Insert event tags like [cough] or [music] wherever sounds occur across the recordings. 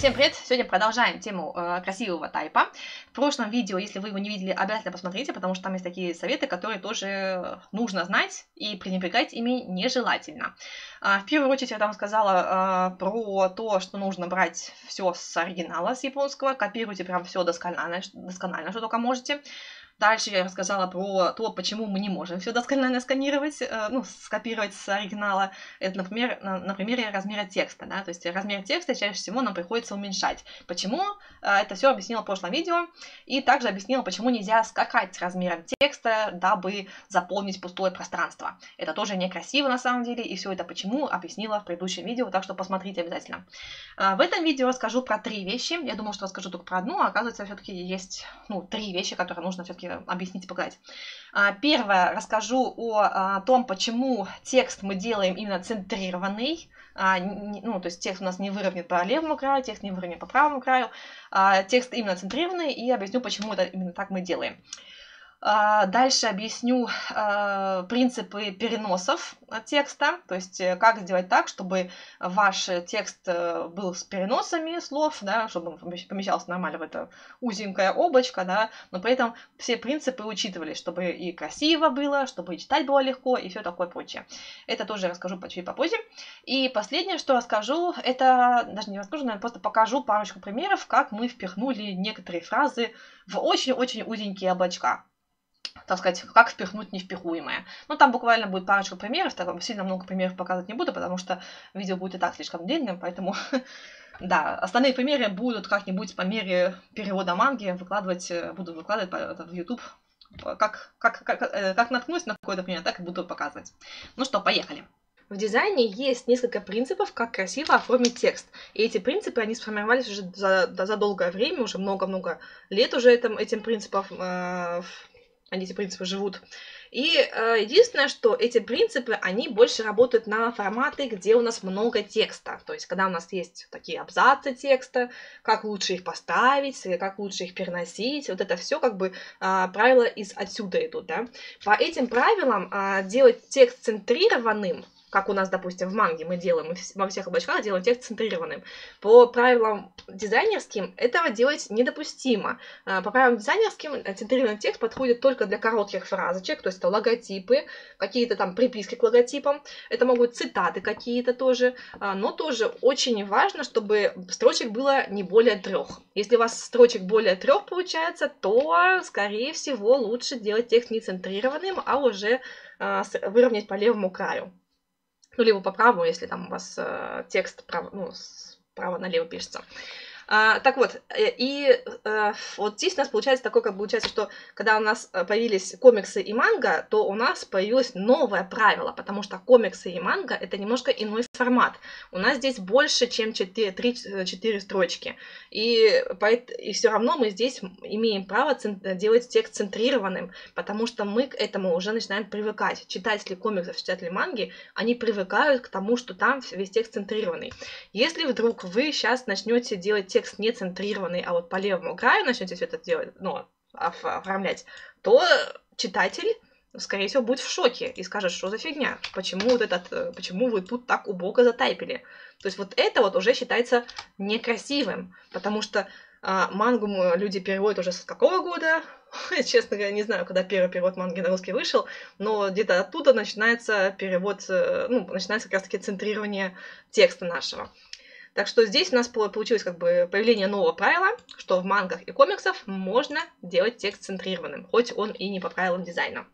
Всем привет! Сегодня продолжаем тему э, красивого тайпа. В прошлом видео, если вы его не видели, обязательно посмотрите, потому что там есть такие советы, которые тоже нужно знать, и пренебрегать ими нежелательно. Э, в первую очередь я там сказала э, про то, что нужно брать все с оригинала, с японского, копируйте прям все досконально, досконально, что только можете. Дальше я рассказала про то, почему мы не можем все досконально сканировать, э, ну, скопировать с оригинала. Это, например, на, примере размера текста, да, то есть размер текста чаще всего нам приходится уменьшать. Почему? Э, это все объяснила в прошлом видео. И также объяснила, почему нельзя скакать с размером текста, дабы заполнить пустое пространство. Это тоже некрасиво на самом деле, и все это почему объяснила в предыдущем видео, так что посмотрите обязательно. Э, в этом видео расскажу про три вещи. Я думала, что расскажу только про одну, а оказывается, все-таки есть, ну, три вещи, которые нужно все-таки объяснить и показать. А, первое, расскажу о том, почему текст мы делаем именно центрированный, а, ну, то есть текст у нас не выровнен по левому краю, текст не выровнен по правому краю, а текст именно центрированный, и объясню, почему это именно так мы делаем. А, дальше объясню а, принципы переносов текста, то есть э, как сделать так, чтобы ваш текст э, был с переносами слов, да, чтобы он помещался нормально в это узенькое облачко, да, но при этом все принципы учитывались, чтобы и красиво было, чтобы и читать было легко, и все такое прочее. Это тоже расскажу чуть попозже. И последнее, что расскажу, это, даже не расскажу, наверное, просто покажу парочку примеров, как мы впихнули некоторые фразы в очень-очень узенькие облачка так сказать, как впихнуть невпихуемое. Ну, там буквально будет парочка примеров, так сильно много примеров показывать не буду, потому что видео будет и так слишком длинным, поэтому, [laughs] да, остальные примеры будут как-нибудь по мере перевода манги выкладывать, э, буду выкладывать в YouTube, как, как, как, э, как наткнусь на какой-то пример, так и буду показывать. Ну что, поехали. В дизайне есть несколько принципов, как красиво оформить текст. И эти принципы, они сформировались уже за, за долгое время, уже много-много лет уже этим, этим принципам э, они эти принципы живут. И э, единственное, что эти принципы, они больше работают на форматы, где у нас много текста. То есть, когда у нас есть такие абзацы текста, как лучше их поставить, как лучше их переносить, вот это все как бы э, правила из отсюда идут, да. По этим правилам э, делать текст центрированным как у нас, допустим, в манге мы делаем, мы во всех облачках делаем текст центрированным. По правилам дизайнерским этого делать недопустимо. А, по правилам дизайнерским э, центрированный текст подходит только для коротких фразочек, то есть это логотипы, какие-то там приписки к логотипам, это могут цитаты какие-то тоже, а, но тоже очень важно, чтобы строчек было не более трех. Если у вас строчек более трех получается, то, скорее всего, лучше делать текст не центрированным, а уже а, выровнять по левому краю ну, либо по праву, если там у вас э, текст право, ну, справа налево пишется. А, так вот, э, и а, вот здесь у нас получается такое, как получается, что когда у нас появились комиксы и манга, то у нас появилось новое правило, потому что комиксы и манга это немножко иной формат. У нас здесь больше, чем 4, 3-4 строчки. И, и все равно мы здесь имеем право делать текст центрированным, потому что мы к этому уже начинаем привыкать. Читатели комиксов, читатели манги, они привыкают к тому, что там весь текст центрированный. Если вдруг вы сейчас начнете делать текст текст не центрированный, а вот по левому краю начнете все это делать, ну, оформлять, то читатель скорее всего, будет в шоке и скажет, что за фигня, почему вот этот, э, почему вы тут так убого затайпили. То есть вот это вот уже считается некрасивым, потому что а, мангу люди переводят уже с какого года? [laughs] Честно говоря, не знаю, когда первый перевод манги на русский вышел, но где-то оттуда начинается перевод, э, ну, начинается как раз-таки центрирование текста нашего. Так что здесь у нас получилось как бы появление нового правила, что в мангах и комиксах можно делать текст центрированным, хоть он и не по правилам дизайна.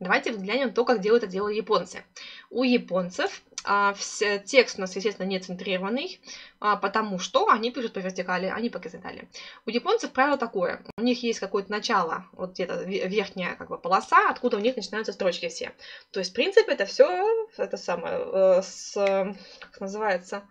Давайте взглянем то, как делают это дело японцы. У японцев а, все, текст у нас, естественно, не центрированный, а, потому что они пишут по вертикали, а по горизонтали. У японцев правило такое. У них есть какое-то начало, вот где-то верхняя как бы, полоса, откуда у них начинаются строчки все. То есть, в принципе, это все, это самое, э, с, как называется,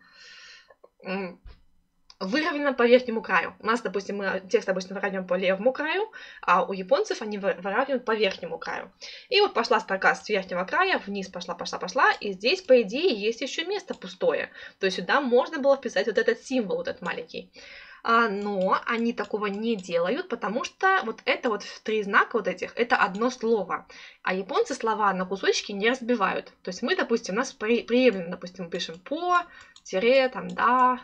выровнено по верхнему краю. У нас, допустим, мы текст обычно выравниваем по левому краю, а у японцев они выравнивают по верхнему краю. И вот пошла строка с верхнего края, вниз пошла, пошла, пошла, и здесь, по идее, есть еще место пустое. То есть сюда можно было вписать вот этот символ, вот этот маленький. А, но они такого не делают, потому что вот это вот три знака вот этих, это одно слово. А японцы слова на кусочки не разбивают. То есть мы, допустим, у нас при, приемлемо, допустим, мы пишем по, тире, там, да,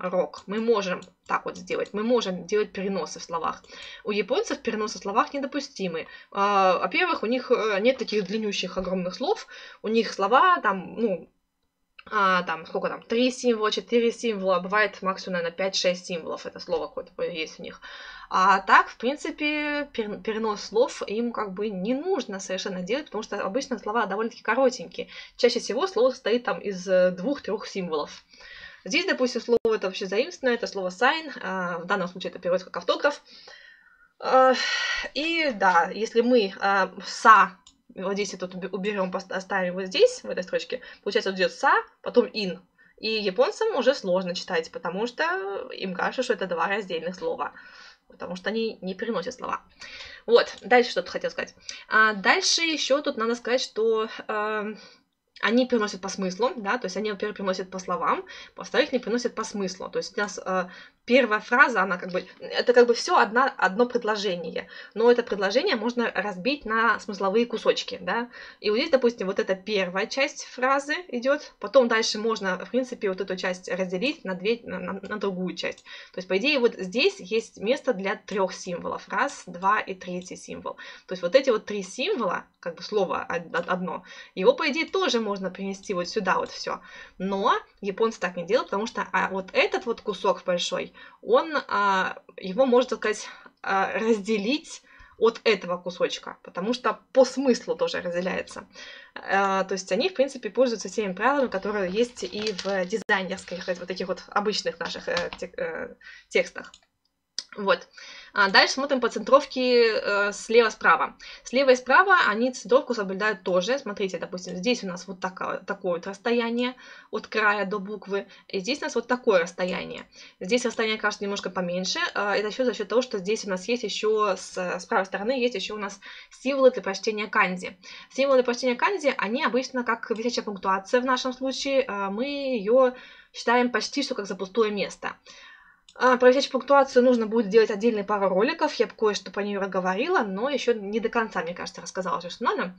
рок. Мы можем так вот сделать. Мы можем делать переносы в словах. У японцев переносы в словах недопустимы. А, во-первых, у них э, нет таких длиннющих огромных слов. У них слова там, ну, а, там, сколько там, три символа, четыре символа, бывает максимум, наверное, 5-6 символов, это слово какое-то есть у них. А так, в принципе, перенос слов им как бы не нужно совершенно делать, потому что обычно слова довольно-таки коротенькие. Чаще всего слово состоит там из э, двух-трех символов. Здесь, допустим, слово это вообще заимствованное, это слово sign, а, в данном случае это переводится как автограф. А, и да, если мы а, са вот здесь тут уберем, оставим вот здесь, в этой строчке, получается, вот идет са, потом ин. И японцам уже сложно читать, потому что им кажется, что это два раздельных слова. Потому что они не переносят слова. Вот, дальше что-то хотел сказать. А дальше еще тут надо сказать, что э, они переносят по смыслу, да, то есть они, во-первых, переносят по словам, во-вторых, не переносят по смыслу. То есть у нас э, первая фраза, она как бы, это как бы все одна, одно предложение, но это предложение можно разбить на смысловые кусочки, да, и вот здесь, допустим, вот эта первая часть фразы идет, потом дальше можно, в принципе, вот эту часть разделить на, две, на, на, на другую часть. То есть, по идее, вот здесь есть место для трех символов, раз, два и третий символ. То есть вот эти вот три символа, как бы слово одно, его, по идее, тоже можно принести вот сюда вот все, но японцы так не делают, потому что а, вот этот вот кусок большой, он, а, его можно, сказать, а, разделить от этого кусочка, потому что по смыслу тоже разделяется. А, то есть они, в принципе, пользуются теми правилами, которые есть и в дизайнерских, вот таких вот обычных наших э, э, текстах. Вот. А дальше смотрим по центровке э, слева-справа. Слева и справа они центровку соблюдают тоже. Смотрите, допустим, здесь у нас вот такое, такое вот расстояние от края до буквы, и здесь у нас вот такое расстояние. Здесь расстояние кажется немножко поменьше. Э, это еще за счет того, что здесь у нас есть еще с, с правой стороны есть еще у нас символы для прочтения канзи. Символы для прочтения канзи, они обычно как висячая пунктуация в нашем случае, э, мы ее считаем почти что как за пустое место. А, проверять пунктуацию нужно будет сделать отдельные пару роликов. Я кое-что по ней говорила, но еще не до конца, мне кажется, рассказала, что надо.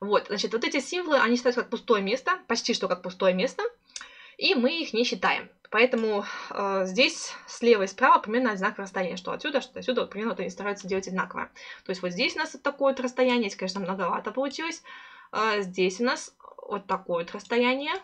Вот, значит, вот эти символы, они считаются как пустое место, почти что как пустое место, и мы их не считаем. Поэтому э, здесь слева и справа примерно одинаковое расстояние, что отсюда, что отсюда, вот, примерно вот они стараются делать одинаковое. То есть вот здесь у нас вот такое вот расстояние, здесь, конечно, многовато получилось. Э, здесь у нас вот такое вот расстояние,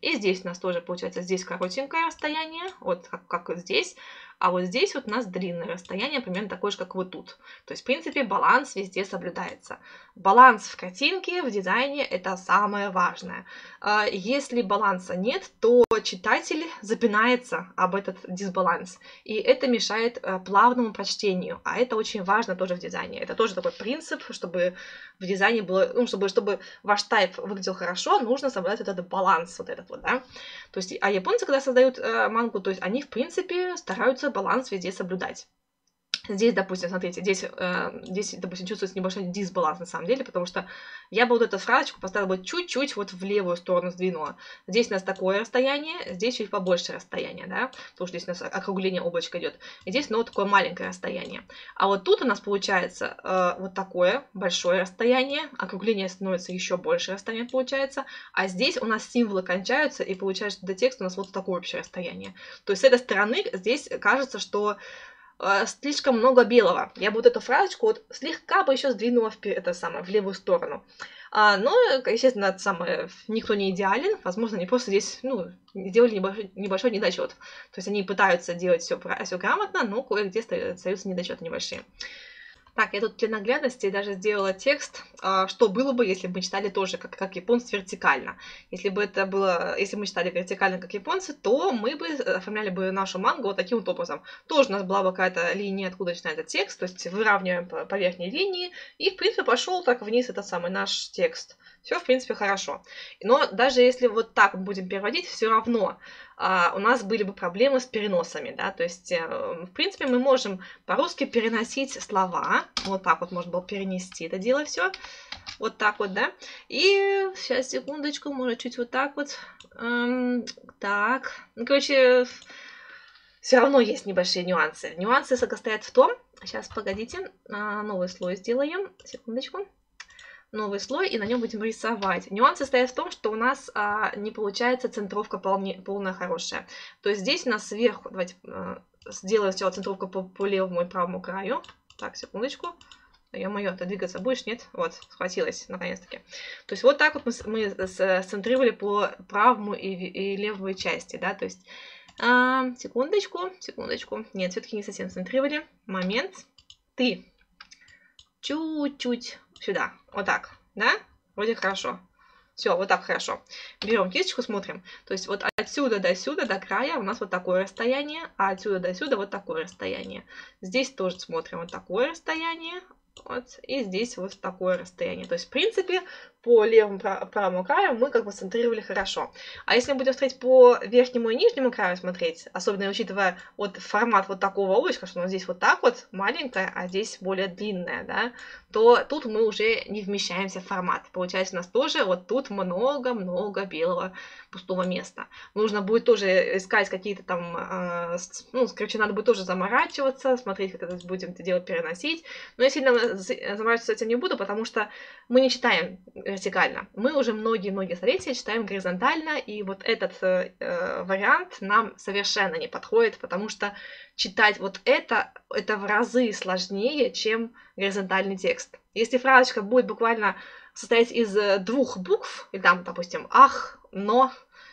и здесь у нас тоже получается, здесь коротенькое расстояние, вот как, как здесь, а вот здесь вот у нас длинное расстояние, примерно такое же, как вот тут. То есть, в принципе, баланс везде соблюдается. Баланс в картинке, в дизайне – это самое важное. А, если баланса нет, то читатель запинается об этот дисбаланс, и это мешает э, плавному прочтению, а это очень важно тоже в дизайне. Это тоже такой принцип, чтобы в дизайне было, ну, чтобы, чтобы ваш тайп выглядел хорошо, нужно соблюдать вот этот баланс, вот этот вот, да. То есть, а японцы, когда создают э, мангу, то есть они, в принципе, стараются баланс везде соблюдать. Здесь, допустим, смотрите, здесь, э, здесь, допустим, чувствуется небольшой дисбаланс на самом деле, потому что я бы вот эту фразочку поставила бы чуть-чуть вот в левую сторону сдвинула. Здесь у нас такое расстояние, здесь чуть побольше расстояние, да, потому что здесь у нас округление облачка идет. И здесь, ну, вот такое маленькое расстояние. А вот тут у нас получается э, вот такое большое расстояние, округление становится еще больше расстояние получается, а здесь у нас символы кончаются, и получается, что до текста у нас вот такое общее расстояние. То есть с этой стороны здесь кажется, что слишком много белого. Я бы вот эту фразочку вот слегка бы еще сдвинула в, это самое, в левую сторону. А, но, естественно, это самое, никто не идеален. Возможно, они просто здесь ну, сделали небольшой, небольшой недочет. То есть они пытаются делать все, все грамотно, но кое-где остаются недочеты небольшие. Так, я тут для наглядности даже сделала текст, а, что было бы, если бы мы читали тоже как, как японцы вертикально. Если бы это было, если мы читали вертикально как японцы, то мы бы оформляли бы нашу мангу вот таким вот образом. Тоже у нас была бы какая-то линия, откуда начинается текст, то есть выравниваем по, по верхней линии, и, в принципе, пошел так вниз этот самый наш текст. Все, в принципе, хорошо. Но даже если вот так будем переводить, все равно а, у нас были бы проблемы с переносами, да, то есть, э, в принципе, мы можем по-русски переносить слова, вот так вот можно было перенести это дело все, вот так вот, да, и сейчас, секундочку, может, чуть вот так вот, эм, так, ну, короче, все равно есть небольшие нюансы. Нюансы состоят в том, сейчас, погодите, а, новый слой сделаем, секундочку, новый слой и на нем будем рисовать. Нюанс состоит в том, что у нас а, не получается центровка полне, полная хорошая. То есть здесь у нас сверху, давайте а, сделаю сначала центровку по, по левому и правому краю. Так, секундочку. Ё-моё, ты двигаться будешь? Нет? Вот, схватилась, наконец-таки. То есть вот так вот мы, мы сцентрировали по правому и, и левой части, да, то есть... А, секундочку, секундочку. Нет, все-таки не совсем центрировали. Момент. Ты. Чуть-чуть сюда. Вот так, да? Вроде хорошо. Все, вот так хорошо. Берем кисточку, смотрим. То есть вот отсюда до сюда, до края у нас вот такое расстояние, а отсюда до сюда вот такое расстояние. Здесь тоже смотрим вот такое расстояние, вот, и здесь вот такое расстояние. То есть, в принципе, по левому правому краю мы как бы центрировали хорошо. А если мы будем смотреть по верхнему и нижнему краю смотреть, особенно учитывая вот формат вот такого облачка, что нас здесь вот так вот маленькое, а здесь более длинное, да, то тут мы уже не вмещаемся в формат. Получается, у нас тоже вот тут много-много белого пустого места. Нужно будет тоже искать какие-то там, э, ну, короче, надо будет тоже заморачиваться, смотреть, как это будем это дело переносить. Но я сильно заморачиваться этим не буду, потому что мы не читаем вертикально. Мы уже многие-многие столетия читаем горизонтально, и вот этот э, э, вариант нам совершенно не подходит, потому что читать вот это, это в разы сложнее, чем горизонтальный текст. Если фразочка будет буквально состоять из э, двух букв, и там, допустим, ах, но,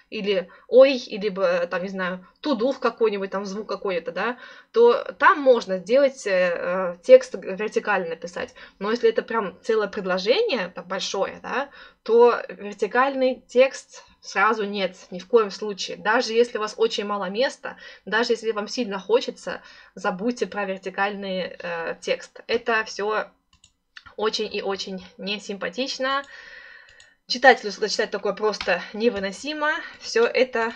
или ой, или, там, не знаю, тудув какой-нибудь, там, звук какой-то, да, то там можно сделать э, текст вертикально написать. Но если это прям целое предложение, там, большое, да, то вертикальный текст сразу нет, ни в коем случае. Даже если у вас очень мало места, даже если вам сильно хочется, забудьте про вертикальный э, текст. Это все очень и очень несимпатично. Читателю читать такое просто невыносимо. Все это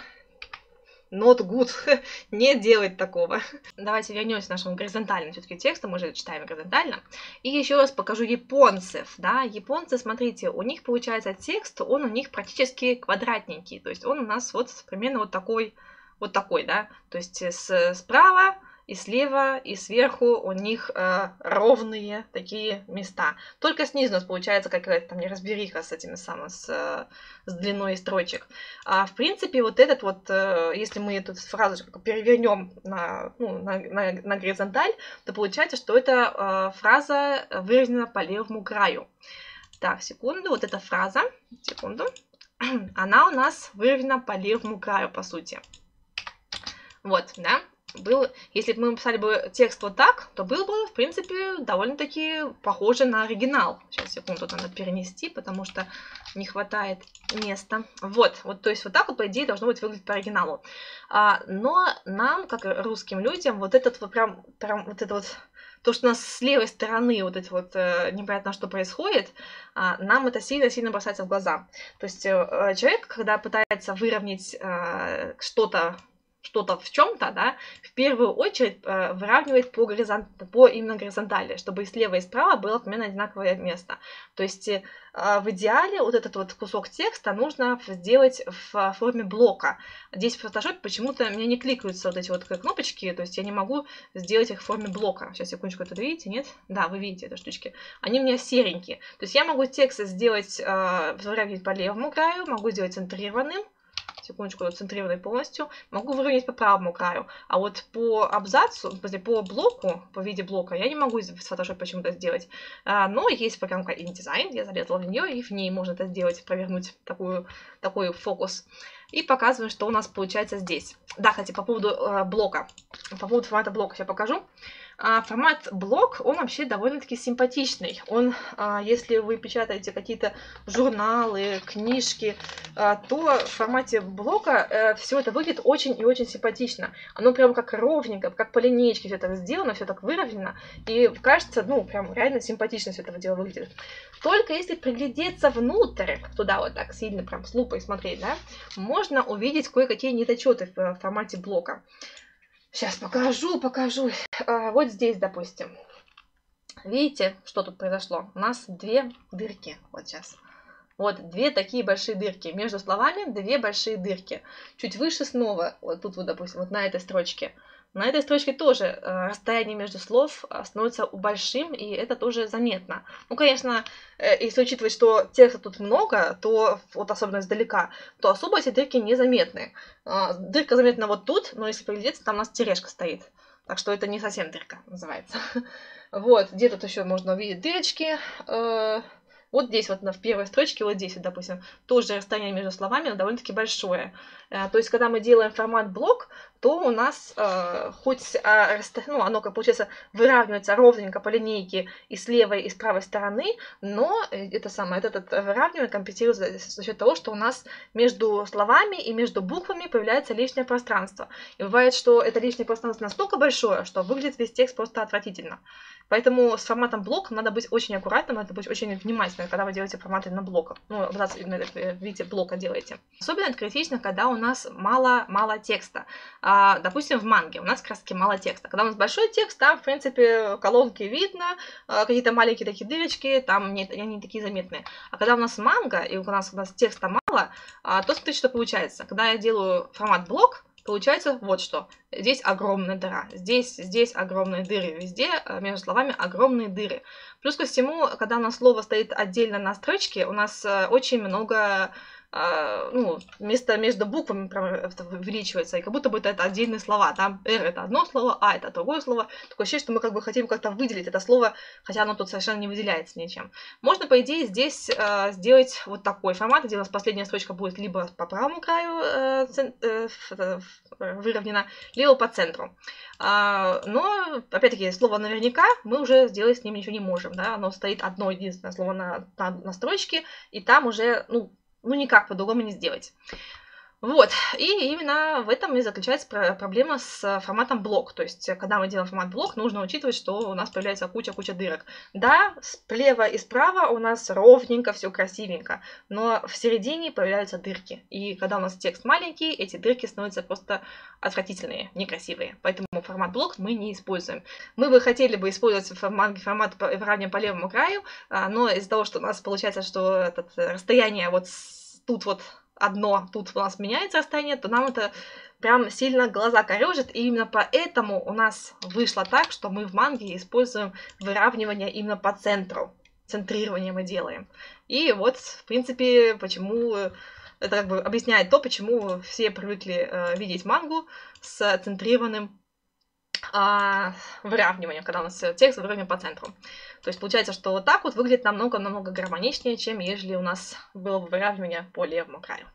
not good. [laughs] не делать такого. Давайте вернемся к нашему горизонтальному все-таки тексту, мы же читаем горизонтально. И еще раз покажу японцев, да, японцы, смотрите, у них получается текст, он у них практически квадратненький, то есть он у нас вот примерно вот такой, вот такой, да, то есть с, справа и слева, и сверху у них э, ровные такие места. Только снизу у нас получается какая-то там неразбериха с этими самыми, с, э, с длиной строчек. А в принципе вот этот вот, э, если мы эту фразу перевернем на, ну, на, на, на горизонталь, то получается, что эта э, фраза выражена по левому краю. Так, секунду, вот эта фраза, секунду, [clears throat] она у нас выражена по левому краю, по сути. Вот, да, был, если бы мы писали бы текст вот так, то был бы, в принципе, довольно-таки похоже на оригинал. Сейчас, секунду, надо перенести, потому что не хватает места. Вот, вот, то есть вот так вот, по идее, должно быть выглядеть по оригиналу. А, но нам, как русским людям, вот этот вот прям, прям вот это вот то, что у нас с левой стороны вот эти вот э, непонятно, что происходит, э, нам это сильно-сильно бросается в глаза. То есть э, человек, когда пытается выровнять э, что-то что-то в чем-то, да, в первую очередь э, выравнивает по, горизонт, по именно горизонтали, чтобы и слева, и справа было примерно одинаковое место. То есть э, в идеале вот этот вот кусок текста нужно сделать в форме блока. Здесь в Photoshop почему-то меня не кликаются вот эти вот кнопочки, то есть я не могу сделать их в форме блока. Сейчас, секундочку, это видите, нет? Да, вы видите эти штучки. Они у меня серенькие. То есть я могу текст сделать, э, выравнивать по левому краю, могу сделать центрированным, секундочку, центрированный полностью, могу выровнять по правому краю. А вот по абзацу, по блоку, по виде блока, я не могу в Photoshop почему-то сделать. А, но есть программка InDesign, я залезла в нее, и в ней можно это сделать, провернуть такую, такой фокус. И показываем, что у нас получается здесь. Да, кстати, по поводу э, блока. По поводу формата блока я покажу. А формат блок, он вообще довольно-таки симпатичный. Он, а, если вы печатаете какие-то журналы, книжки, а, то в формате блока э, все это выглядит очень и очень симпатично. Оно прям как ровненько, как по линейке все так сделано, все так выровнено. И кажется, ну, прям реально симпатично все это дело выглядит. Только если приглядеться внутрь, туда вот так сильно прям с лупой смотреть, да, можно увидеть кое-какие недочеты в формате блока. Сейчас покажу, покажу. А, вот здесь, допустим. Видите, что тут произошло? У нас две дырки. Вот сейчас. Вот две такие большие дырки. Между словами две большие дырки. Чуть выше снова, вот тут вот, допустим, вот на этой строчке, на этой строчке тоже э, расстояние между слов э, становится большим, и это тоже заметно. Ну, конечно, э, если учитывать, что текста тут много, то вот особенно издалека, то особо эти дырки незаметны. Дырка заметна вот тут, но если приглядеться, там у нас терешка стоит. Так что это не совсем дырка называется. [laughs] Вот, где тут еще можно увидеть дырочки. Вот здесь вот в первой строчке, вот здесь вот, допустим, тоже расстояние между словами довольно-таки большое. То есть, когда мы делаем формат блок, то у нас э, хоть э, ну, оно, как получается, выравнивается ровненько по линейке и с левой, и с правой стороны, но э, это самое, это, это выравнивание компенсируется за счет того, что у нас между словами и между буквами появляется лишнее пространство. И бывает, что это лишнее пространство настолько большое, что выглядит весь текст просто отвратительно. Поэтому с форматом блок надо быть очень аккуратным, надо быть очень внимательным, когда вы делаете форматы на блоках. Ну, абзац именно в виде блока делаете. Особенно это критично, когда у нас мало-мало текста. А, допустим, в манге у нас как раз таки мало текста. Когда у нас большой текст, там, в принципе, колонки видно, а, какие-то маленькие такие дырочки, там не, они не такие заметные. А когда у нас манга, и у нас, у нас текста мало, а, то смотрите, что получается. Когда я делаю формат блок, Получается вот что. Здесь огромная дыра, здесь, здесь огромные дыры, везде э, между словами огромные дыры. Плюс ко всему, когда у нас слово стоит отдельно на строчке, у нас э, очень много а, ну, место между буквами прям увеличивается, и как будто бы это, отдельные слова. Там R это одно слово, А это другое слово. Такое ощущение, что мы как бы хотим как-то выделить это слово, хотя оно тут совершенно не выделяется ничем. Можно, по идее, здесь э, сделать вот такой формат, где у нас последняя строчка будет либо по правому краю э, э, э, выровнена, либо по центру. А, но, опять-таки, слово наверняка мы уже сделать с ним ничего не можем. Да? Оно стоит одно единственное слово на, на, на строчке, и там уже, ну, ну, никак по-другому не сделать. Вот, и именно в этом и заключается проблема с форматом блок. То есть, когда мы делаем формат блок, нужно учитывать, что у нас появляется куча-куча дырок. Да, слева и справа у нас ровненько, все красивенько, но в середине появляются дырки. И когда у нас текст маленький, эти дырки становятся просто отвратительные, некрасивые. Поэтому формат блок мы не используем. Мы бы хотели бы использовать формат, формат выравнивания по левому краю, а, но из-за того, что у нас получается, что это расстояние вот тут вот одно, тут у нас меняется расстояние, то нам это прям сильно глаза корежит, и именно поэтому у нас вышло так, что мы в манге используем выравнивание именно по центру. Центрирование мы делаем. И вот, в принципе, почему это как бы объясняет то, почему все привыкли э, видеть мангу с центрированным э, выравниванием, когда у нас текст выравниваем по центру. То есть получается, что вот так вот выглядит намного-намного гармоничнее, чем ежели у нас было бы выравнивание по левому краю.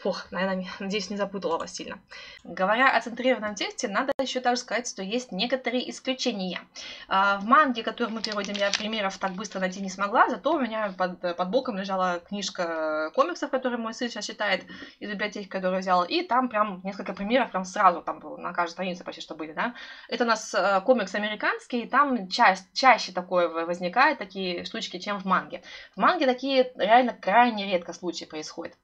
Фух, наверное, надеюсь, не запутала вас сильно. Говоря о центрированном тексте, надо еще также сказать, что есть некоторые исключения. А, в манге, которую мы переводим, я примеров так быстро найти не смогла, зато у меня под, под боком лежала книжка комиксов, которую мой сын сейчас читает из библиотеки, которую взял, и там прям несколько примеров прям сразу, там на каждой странице почти что были, да. Это у нас э, комикс американский, и там ча чаще такое возникает, такие штучки, чем в манге. В манге такие реально крайне редко случаи происходят.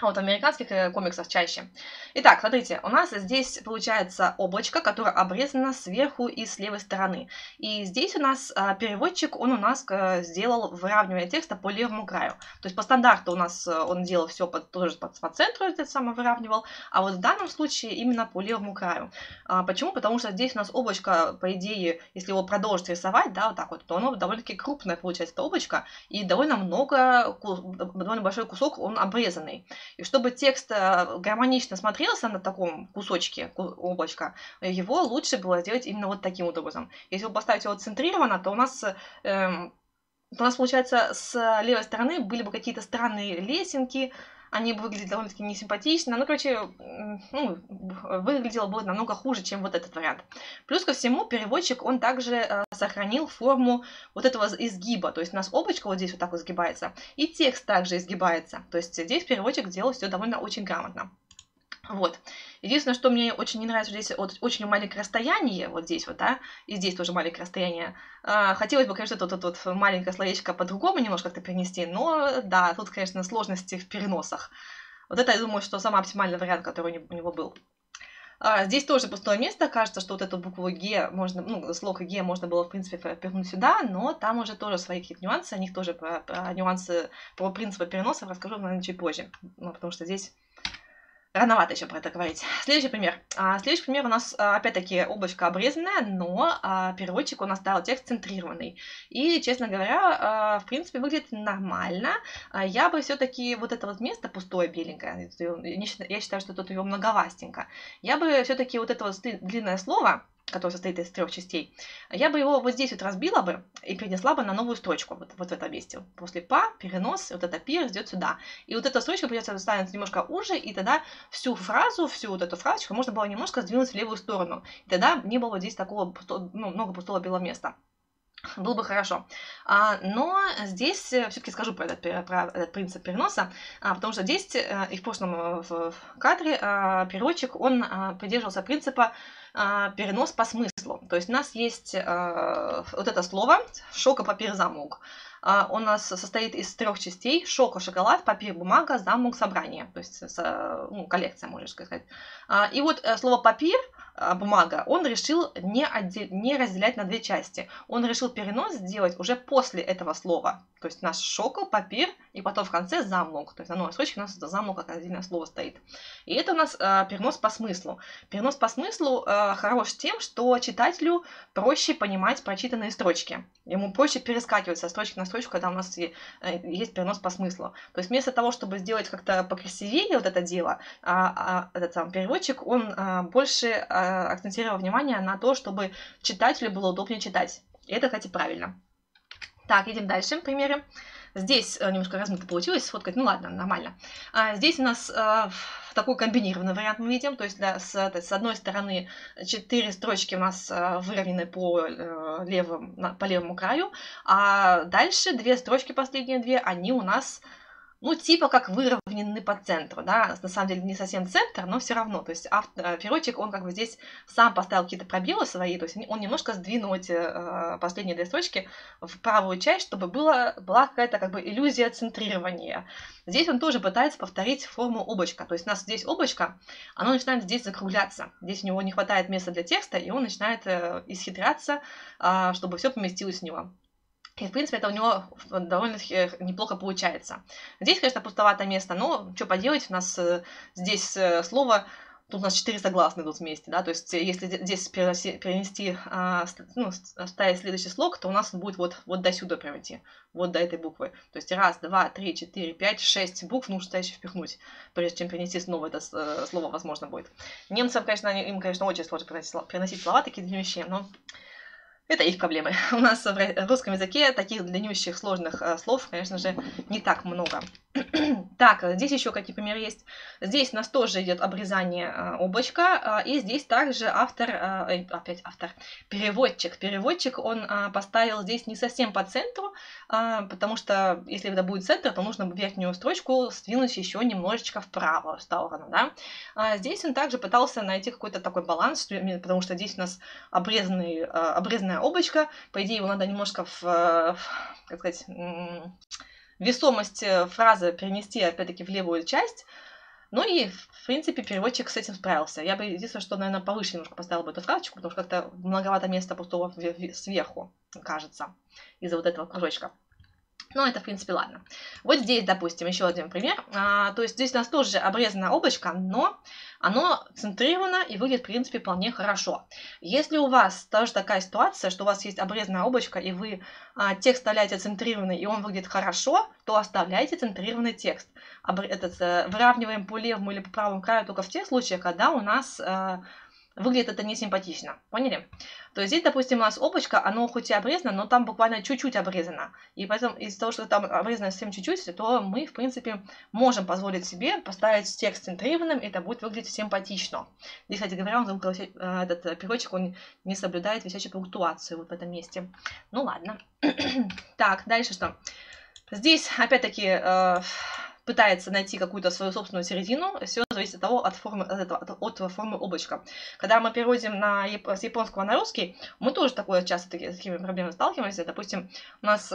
А вот американских э, комиксах чаще. Итак, смотрите, у нас здесь получается облачко, которое обрезано сверху и с левой стороны. И здесь у нас а, переводчик, он у нас а, сделал выравнивание текста по левому краю. То есть по стандарту у нас а, он делал все под, тоже по, по центру, это самое выравнивал, а вот в данном случае именно по левому краю. А, почему? Потому что здесь у нас облачко, по идее, если его продолжить рисовать, да, вот так вот, то оно довольно-таки крупное получается, это облачко, и довольно много, довольно большой кусок он обрезанный. И чтобы текст э, гармонично смотрелся на таком кусочке облачка, его лучше было сделать именно вот таким вот образом. Если вы поставите его центрированно, то у нас эм, то у нас, получается, с левой стороны были бы какие-то странные лесенки, они бы выглядели довольно-таки несимпатично. Ну, короче, ну, выглядело бы намного хуже, чем вот этот вариант. Плюс ко всему, переводчик, он также э, сохранил форму вот этого изгиба. То есть у нас облачко вот здесь вот так вот сгибается, и текст также изгибается. То есть здесь переводчик сделал все довольно очень грамотно. Вот. Единственное, что мне очень не нравится здесь, вот очень маленькое расстояние, вот здесь вот, да, и здесь тоже маленькое расстояние. А, хотелось бы, конечно, тут, тут, тут маленькое словечко по-другому немножко как-то принести, но да, тут, конечно, сложности в переносах. Вот это, я думаю, что самый оптимальный вариант, который у него был. А, здесь тоже пустое место. Кажется, что вот эту букву Г можно, ну, слог Г можно было, в принципе, пернуть сюда, но там уже тоже свои какие-то нюансы. О них тоже про, про нюансы, про принципы переносов расскажу, наверное, чуть позже. Ну, потому что здесь Рановато еще про это говорить. Следующий пример. А, следующий пример у нас, а, опять-таки, облачко обрезанное, но а, переводчик у нас ставил текст центрированный. И, честно говоря, в принципе, выглядит нормально. Я бы все-таки вот это вот место пустое, беленькое, я считаю, что тут его многовастенько. Я бы все-таки вот это вот длинное слово который состоит из трех частей, я бы его вот здесь вот разбила бы и перенесла бы на новую строчку, вот, вот в этом месте. После па, перенос, вот это пир идет сюда. И вот эта строчка придется станет немножко уже, и тогда всю фразу, всю вот эту фразочку можно было немножко сдвинуть в левую сторону. И тогда не было здесь такого, ну, много пустого белого места было бы хорошо. А, но здесь все-таки скажу про этот, про этот принцип переноса, а, потому что здесь а, и в прошлом э, в, в кадре а, переводчик, он а, придерживался принципа перенос по смыслу. То есть у нас есть а, вот это слово «шока, папир, замок». А, у нас состоит из трех частей. Шока, шоколад, папир, бумага, замок, собрание. То есть ну, коллекция, можно сказать. И вот э, слово папир – а, бумага, он решил не, отдел... не разделять на две части. Он решил перенос сделать уже после этого слова. То есть наш шокол, папир, и потом в конце замок. То есть на новой строчке у нас это замок как отдельное слово стоит. И это у нас э, перенос по смыслу. Перенос по смыслу э, хорош тем, что читателю проще понимать прочитанные строчки. Ему проще перескакивать со строчки на строчку, когда у нас есть, э, есть перенос по смыслу. То есть вместо того, чтобы сделать как-то покрасивее вот это дело, а, а, этот сам переводчик, он а, больше а, акцентировал внимание на то, чтобы читателю было удобнее читать. И это, кстати, правильно. Так, идем дальше. Примеры. Здесь э, немножко размыто получилось сфоткать, ну ладно, нормально. А здесь у нас э, такой комбинированный вариант мы видим, то есть для, с, с одной стороны четыре строчки у нас э, выровнены по, э, левым, по левому краю, а дальше две строчки, последние две, они у нас ну, типа как выровнены по центру, да, на самом деле не совсем центр, но все равно, то есть автор, э, переводчик, он как бы здесь сам поставил какие-то пробелы свои, то есть он немножко сдвинул эти э, последние две строчки в правую часть, чтобы было, была какая-то как бы иллюзия центрирования. Здесь он тоже пытается повторить форму облачка, то есть у нас здесь облачко, оно начинает здесь закругляться, здесь у него не хватает места для текста, и он начинает э, исхитряться, э, чтобы все поместилось в него. И, в принципе, это у него довольно неплохо получается. Здесь, конечно, пустовато место, но что поделать, у нас э, здесь э, слово тут у нас четыре согласные идут вместе, да, то есть э, если здесь перенести, а, ну, ставить следующий слог, то у нас будет вот, вот до сюда пройти, вот до этой буквы. То есть раз, два, три, четыре, пять, шесть букв нужно еще впихнуть, прежде чем перенести снова это слово возможно будет. Немцам, конечно, им, конечно, очень сложно переносить слова такие длиннющие, но это их проблемы. [laughs] У нас в русском языке таких длиннющих, сложных э, слов, конечно же, не так много. [clears throat] так, здесь еще какие примеры есть. Здесь у нас тоже идет обрезание э, облачка, э, и здесь также автор, опять автор, переводчик. Переводчик он поставил здесь не совсем по центру, потому что если это будет центр, то нужно верхнюю строчку сдвинуть еще немножечко вправо сторону. Да? А здесь он также пытался найти какой-то такой баланс, потому что здесь у нас обрезанный, обрезанная облачко. По идее, его надо немножко в, в как сказать, весомость э, фразы перенести, опять-таки, в левую часть. Ну и, в принципе, переводчик с этим справился. Я бы единственное, что, наверное, повыше немножко поставила бы эту фразочку, потому что как-то многовато места пустого сверху, кажется, из-за вот этого кружочка. Ну, это, в принципе, ладно. Вот здесь, допустим, еще один пример. А, то есть здесь у нас тоже обрезано облачко, но оно центрировано и выглядит, в принципе, вполне хорошо. Если у вас тоже такая ситуация, что у вас есть обрезанное облачко, и вы а, текст оставляете центрированный, и он выглядит хорошо, то оставляйте центрированный текст. Об, этот, э, выравниваем по левому или по правому краю только в тех случаях, когда у нас э, выглядит это несимпатично. Поняли? То есть здесь, допустим, у нас облачко, оно хоть и обрезано, но там буквально чуть-чуть обрезано. И поэтому из-за того, что там обрезано совсем чуть-чуть, то мы, в принципе, можем позволить себе поставить текст центрированным, и это будет выглядеть симпатично. Здесь, кстати говоря, он забыл, э, этот переводчик, он не соблюдает висячую пунктуацию вот в этом месте. Ну ладно. [clears throat] так, дальше что? Здесь, опять-таки, э, пытается найти какую-то свою собственную середину, все зависит от того, от формы, от, этого, от, от формы облачка. Когда мы переводим на, с японского на русский, мы тоже такое часто таки, с такими проблемами сталкиваемся. Допустим, у нас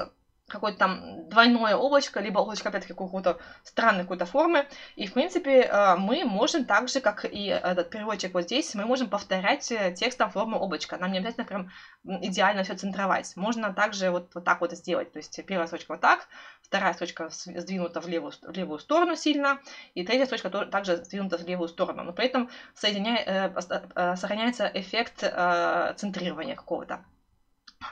какое-то там двойное облачко, либо облачко, опять-таки, какой-то странной какой-то формы. И, в принципе, э, мы можем так же, как и этот переводчик вот здесь, мы можем повторять э, текстом форму облачка. Нам не обязательно прям идеально все центровать. Можно также вот, вот так вот сделать. То есть первая строчка вот так, вторая строчка сдвинута в левую, в левую сторону сильно, и третья строчка тоже, также сдвинута в левую сторону. Но при этом соединяя, э, сохраняется эффект центрирования какого-то.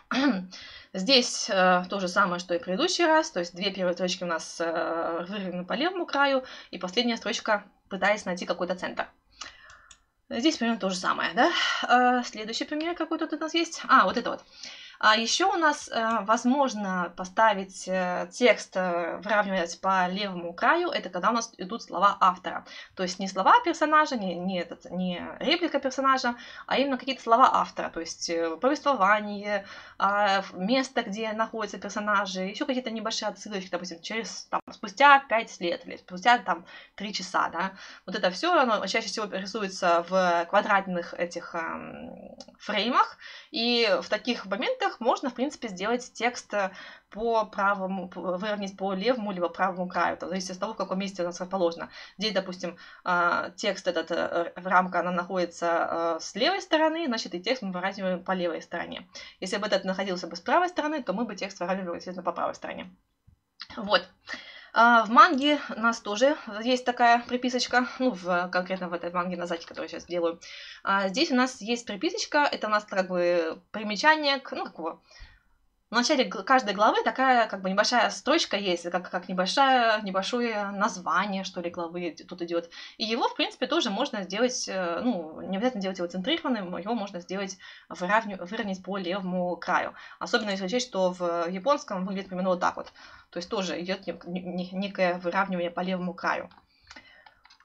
[clears throat] Здесь э, то же самое, что и предыдущий раз, то есть две первые строчки у нас э, выровнены по левому краю, и последняя строчка пытаясь найти какой-то центр. Здесь примерно то же самое, да? Э, следующий пример какой тут у нас есть. А, вот это вот. А еще у нас э, возможно поставить э, текст, э, выравнивать по левому краю, это когда у нас идут слова автора. То есть не слова персонажа, не, не, этот, не реплика персонажа, а именно какие-то слова автора. То есть повествование, а, место, где находятся персонажи, еще какие-то небольшие отсылочки, допустим, через, там, спустя 5 лет или спустя там 3 часа, да. Вот это все, оно чаще всего рисуется в квадратных этих эм, фреймах, и в таких моментах можно, в принципе, сделать текст э, по правому, выровнять по левому либо правому краю, то зависит от того, в каком месте у нас расположено. Здесь, допустим, а, текст этот, э, рамка, она находится э, с левой стороны, значит, и текст мы выравниваем по левой стороне. Если бы этот находился бы с правой стороны, то мы бы текст выравнивали, естественно, по правой стороне. Вот. А, в манге у нас тоже есть такая приписочка, ну, в, конкретно в этой манге на сайте, которую я сейчас делаю. А здесь у нас есть приписочка, это у нас как бы примечание к, ну, какого, в начале каждой главы такая как бы небольшая строчка есть, как, как небольшое, небольшое название, что ли, главы тут идет. И его, в принципе, тоже можно сделать, э, ну, не обязательно делать его центрированным, его можно сделать выравню, выровнять по левому краю. Особенно если учесть, что в японском выглядит примерно вот так вот. То есть тоже идет некое выравнивание по левому краю.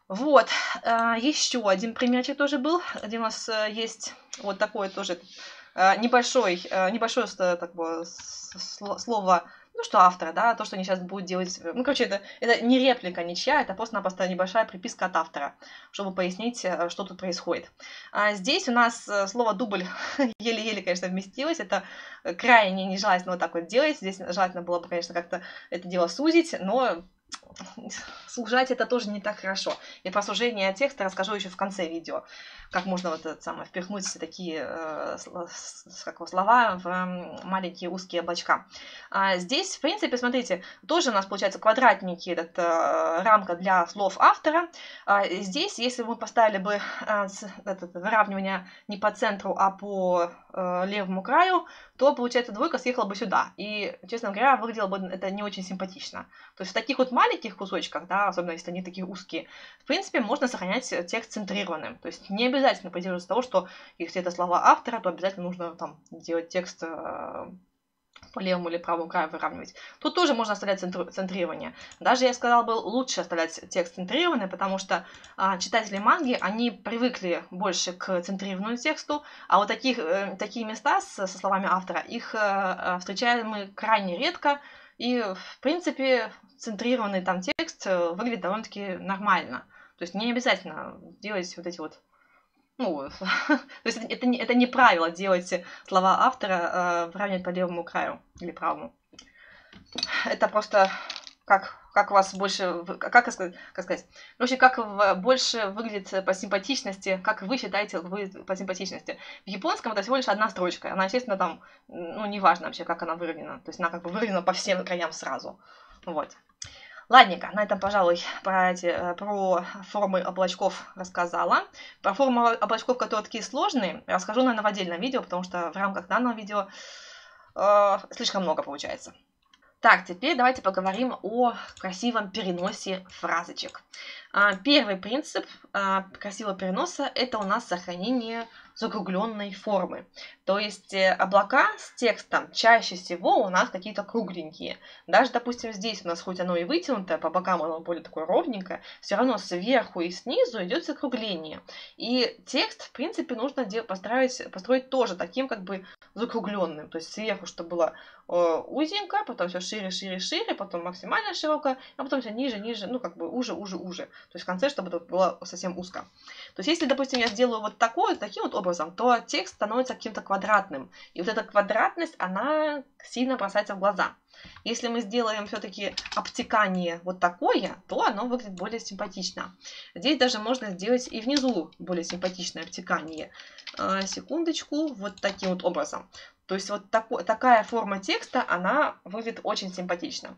Вот, э, еще один примерчик тоже был, где у нас э, есть вот такое тоже небольшой, э, небольшое так бы, слово, ну что автора, да, то, что они сейчас будут делать. Ну, короче, это, это не реплика ничья, это просто-напросто небольшая приписка от автора, чтобы пояснить, э, что тут происходит. А здесь у нас слово дубль [laughs] еле-еле, конечно, вместилось. Это крайне нежелательно вот так вот делать. Здесь желательно было бы, конечно, как-то это дело сузить, но [laughs] служать это тоже не так хорошо. И про сужение текста расскажу еще в конце видео, как можно вот это самое впихнуть все такие э, слова в маленькие узкие облачка. А здесь, в принципе, смотрите, тоже у нас получается квадратненький этот, э, рамка для слов автора. А здесь, если мы поставили бы э, это выравнивание не по центру, а по э, левому краю, то, получается, двойка съехала бы сюда. И, честно говоря, выглядело бы это не очень симпатично. То есть в таких вот маленьких кусочках, да, особенно если они такие узкие, в принципе, можно сохранять текст центрированным. То есть не обязательно придерживаться того, что если это слова автора, то обязательно нужно там делать текст э, по левому или правому краю выравнивать. Тут тоже можно оставлять центрирование. Даже, я сказала бы, лучше оставлять текст центрированный, потому что а, читатели манги, они привыкли больше к центрированному тексту, а вот таких, э, такие места с, со словами автора, их э, э встречаем мы крайне редко, и, в принципе, центрированный там текст э, выглядит довольно-таки нормально. То есть не обязательно делать вот эти вот ну, [laughs] то есть это, не, это не правило делать слова автора э, выравнивать по левому краю или правому. Это просто как, как у вас больше, как как сказать, в общем, как больше выглядит по симпатичности, как вы считаете вы по симпатичности. В японском это всего лишь одна строчка, она, естественно, там, ну, неважно вообще, как она выровнена, то есть она как бы выровнена по всем краям сразу, вот. Ладненько, на этом, пожалуй, про, эти, э, про формы облачков рассказала. Про формы облачков, которые такие сложные, расскажу, наверное, в отдельном видео, потому что в рамках данного видео э, слишком много получается. Так, теперь давайте поговорим о красивом переносе фразочек. А, первый принцип а, красивого переноса – это у нас сохранение закругленной формы. То есть э, облака с текстом чаще всего у нас какие-то кругленькие. Даже, допустим, здесь у нас хоть оно и вытянутое, по бокам оно более такое ровненькое, все равно сверху и снизу идет закругление. И текст, в принципе, нужно построить, построить тоже таким как бы закругленным. То есть сверху, чтобы было э, узенько, потом все шире, шире, шире, потом максимально широкое, а потом все ниже, ниже, ну как бы уже, уже, уже. То есть в конце, чтобы это было совсем узко. То есть если, допустим, я сделаю вот такой, таким вот образом, то текст становится каким-то квадратным. И вот эта квадратность, она сильно бросается в глаза. Если мы сделаем все-таки обтекание вот такое, то оно выглядит более симпатично. Здесь даже можно сделать и внизу более симпатичное обтекание. А, секундочку, вот таким вот образом. То есть вот тако, такая форма текста, она выглядит очень симпатично.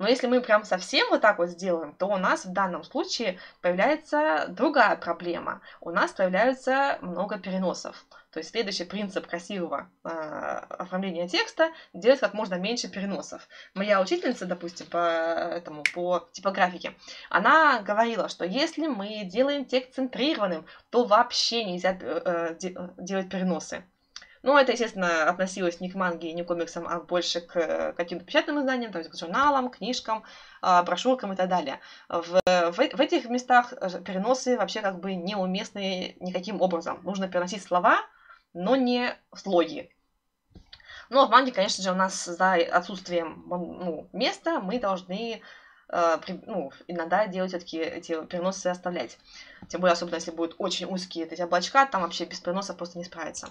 Но если мы прям совсем вот так вот сделаем, то у нас в данном случае появляется другая проблема. У нас появляется много переносов. То есть следующий принцип красивого э, оформления текста – делать как можно меньше переносов. Моя учительница, допустим, по, этому, по типографике, она говорила, что если мы делаем текст центрированным, то вообще нельзя э, делать переносы. Ну, это, естественно, относилось не к манге, не к комиксам, а больше к каким-то печатным изданиям, есть к журналам, книжкам, а, брошюркам и так далее. В, в, в этих местах переносы вообще как бы неуместны никаким образом. Нужно переносить слова, но не слоги. Но в манге, конечно же, у нас за отсутствием ну, места мы должны э, ну, иногда делать все-таки эти переносы оставлять. Тем более, особенно если будут очень узкие эти облачка, там вообще без переноса просто не справиться.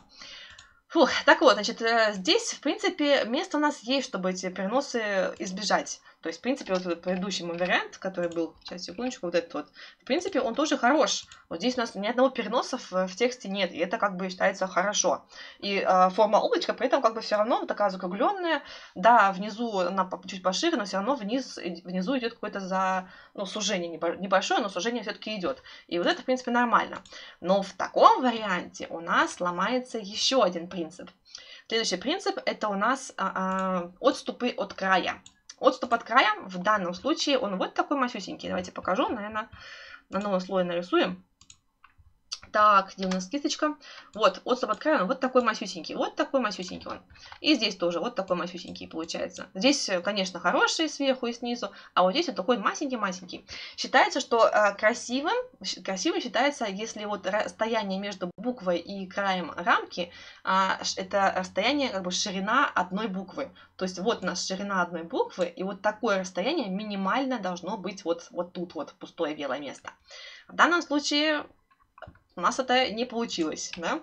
Фух, так вот, значит, э, здесь, в принципе, место у нас есть, чтобы эти переносы избежать. То есть, в принципе, вот этот предыдущий мой вариант, который был, сейчас, секундочку, вот этот вот, в принципе, он тоже хорош. Вот здесь у нас ни одного переноса в, в тексте нет, и это как бы считается хорошо. И э, форма облачка при этом как бы все равно такая закругленная. Да, внизу она чуть пошире, но все равно вниз, внизу идет какое-то за, ну, сужение небольшое, но сужение все-таки идет. И вот это, в принципе, нормально. Но в таком варианте у нас ломается еще один принцип. Следующий принцип это у нас а, а, отступы от края. Отступ от края в данном случае, он вот такой масюсенький. Давайте покажу, наверное, на новом слое нарисуем. Так, где у нас кисточка? Вот, от он вот такой масюсенький. Вот такой масюсенький он. И здесь тоже вот такой масюсенький получается. Здесь, конечно, хороший сверху и снизу, а вот здесь вот такой масенький-масенький. Считается, что э, красивым, красивым считается, если вот расстояние между буквой и краем рамки, э, это расстояние, как бы ширина одной буквы. То есть вот у нас ширина одной буквы, и вот такое расстояние минимально должно быть вот, вот тут вот, пустое белое место. В данном случае у нас это не получилось, да?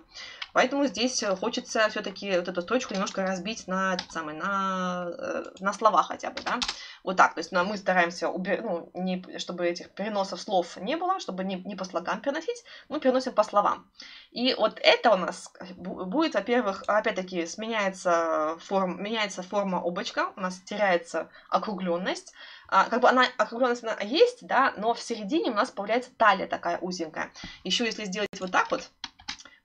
Поэтому здесь хочется все-таки вот эту строчку немножко разбить на, самый, на, э, на слова хотя бы, да? Вот так, то есть ну, мы стараемся, убер... ну, не, чтобы этих переносов слов не было, чтобы не, не по слогам переносить, мы переносим по словам. И вот это у нас будет, во-первых, опять-таки, сменяется, форм... меняется форма облачка, у нас теряется округленность, а, как бы она округленность она есть, да, но в середине у нас появляется талия такая узенькая. Еще если сделать вот так вот,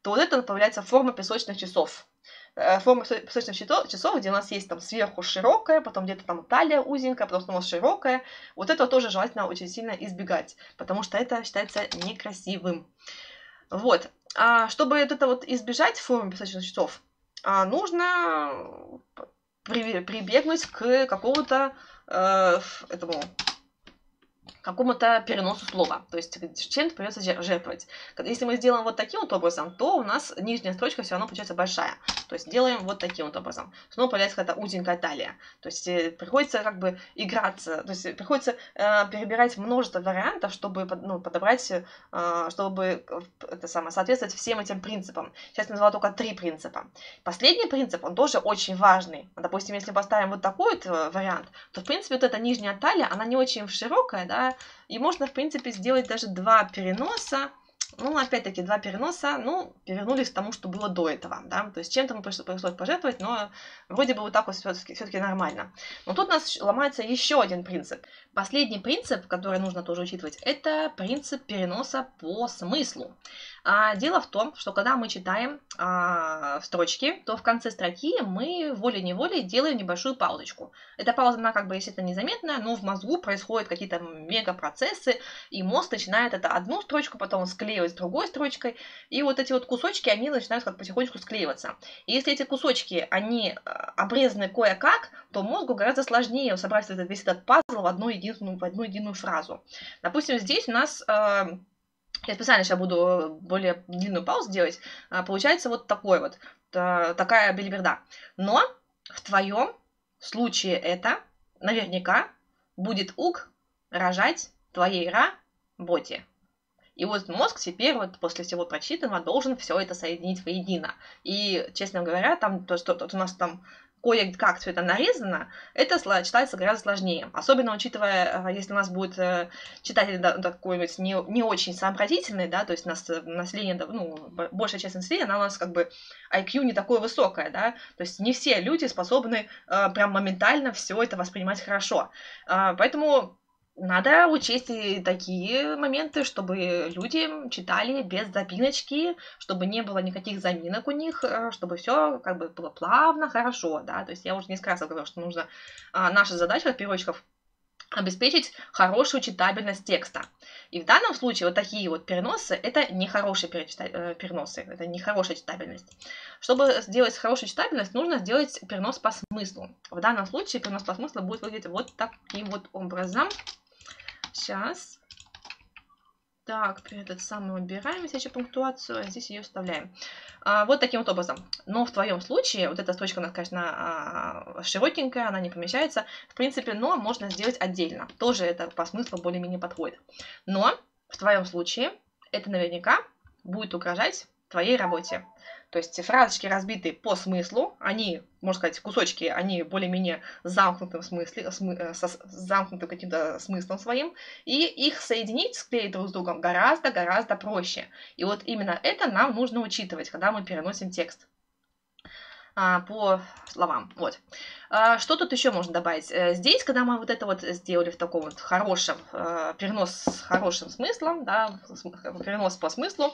то вот это появляется форма песочных часов. Э, форма песочных часов, где у нас есть там сверху широкая, потом где-то там талия узенькая, потом снова широкая. Вот это тоже желательно очень сильно избегать, потому что это считается некрасивым. Вот. А чтобы вот это вот избежать формы песочных часов, а, нужно прибегнуть к какому-то э, этому какому-то переносу слова. То есть чем-то придется жертвовать. Если мы сделаем вот таким вот образом, то у нас нижняя строчка все равно получается большая. То есть делаем вот таким вот образом. Снова появляется какая-то узенькая талия. То есть э, приходится как бы играться, то есть приходится э, перебирать множество вариантов, чтобы ну, подобрать, э, чтобы это самое, соответствовать всем этим принципам. Сейчас я назвала только три принципа. Последний принцип, он тоже очень важный. Допустим, если поставим вот такой вот э, вариант, то в принципе вот эта нижняя талия, она не очень широкая, да, и можно, в принципе, сделать даже два переноса. Ну, опять-таки, два переноса, ну, перевернулись к тому, что было до этого, да, то есть чем-то мы пришлось, пожертвовать, но вроде бы вот так вот все-таки нормально. Но тут у нас ломается еще один принцип. Последний принцип, который нужно тоже учитывать, это принцип переноса по смыслу. А, дело в том, что когда мы читаем а, строчки, то в конце строки мы волей-неволей делаем небольшую паузочку. Эта пауза, она как бы, естественно, незаметная, но в мозгу происходят какие-то мегапроцессы, и мозг начинает это одну строчку потом склеивать с другой строчкой, и вот эти вот кусочки, они начинают как потихонечку склеиваться. И если эти кусочки, они а, обрезаны кое-как, то мозгу гораздо сложнее собрать этот, весь этот пазл в одну единую, в одну единую фразу. Допустим, здесь у нас я специально сейчас буду более длинную паузу делать, а, получается вот такой вот, такая белиберда. Но в твоем случае это наверняка будет ук рожать твоей ра боте. И вот мозг теперь вот после всего прочитанного должен все это соединить воедино. И, честно говоря, там то, что у нас там кое-как все это нарезано, это читается гораздо сложнее. Особенно учитывая, э, если у нас будет э, читатель такой-нибудь не, не очень сообразительный, да, то есть у нас э, население, ну, большая часть населения, она у нас как бы IQ не такое высокое, да, то есть не все люди способны прям моментально все это воспринимать хорошо. Поэтому надо учесть и такие моменты, чтобы люди читали без запиночки, чтобы не было никаких заминок у них, э, чтобы все как бы было плавно, хорошо, да. То есть я уже несколько раз говорила, что нужно а, наша задача переводчиков обеспечить хорошую читабельность текста. И в данном случае вот такие вот переносы – это нехорошие. Э, переносы, это нехорошая читабельность. Чтобы сделать хорошую читабельность, нужно сделать перенос по смыслу. В данном случае перенос по смыслу будет выглядеть вот таким вот образом. Сейчас. Так, этот самый убираем здесь пунктуацию, а здесь ее вставляем. А, вот таким вот образом. Но в твоем случае, вот эта строчка у нас, конечно, а, широкенькая, она не помещается. В принципе, но можно сделать отдельно. Тоже это по смыслу более-менее подходит. Но в твоем случае это наверняка будет угрожать твоей работе. То есть фразочки разбиты по смыслу, они, можно сказать, кусочки, они более-менее замкнутым смысле, смы, э, со, замкнутым каким-то смыслом своим, и их соединить, склеить друг с другом гораздо-гораздо проще. И вот именно это нам нужно учитывать, когда мы переносим текст а, по словам. Вот. А, что тут еще можно добавить? Э, здесь, когда мы вот это вот сделали в таком вот хорошем, э, перенос с хорошим смыслом, да, перенос по смыслу,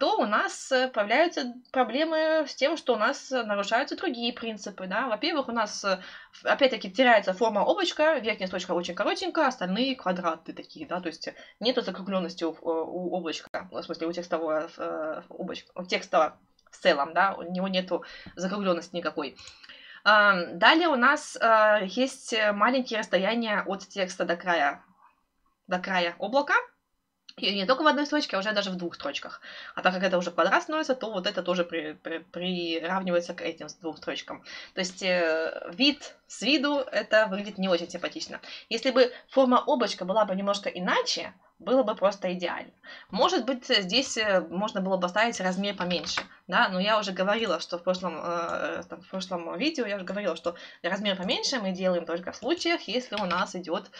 то у нас э, появляются проблемы с тем, что у нас нарушаются другие принципы. Да? Во-первых, у нас э, опять-таки теряется форма облачка, верхняя точка очень коротенькая, остальные квадраты такие, да, то есть нет закругленности у, у облачка, в смысле у текстового э, облачка, у текста в целом, да, у него нету закругленности никакой. Далее у нас есть маленькие расстояния от текста до края, до края облака, и не только в одной строчке, а уже даже в двух строчках. А так как это уже квадрат становится, то вот это тоже при, при, приравнивается к этим двум строчкам. То есть э, вид с виду это выглядит не очень симпатично. Если бы форма облачка была бы немножко иначе, было бы просто идеально. Может быть, здесь э, можно было бы ставить размер поменьше, да, но я уже говорила, что в прошлом, э, в прошлом видео я уже говорила, что размер поменьше мы делаем только в случаях, если у нас идет,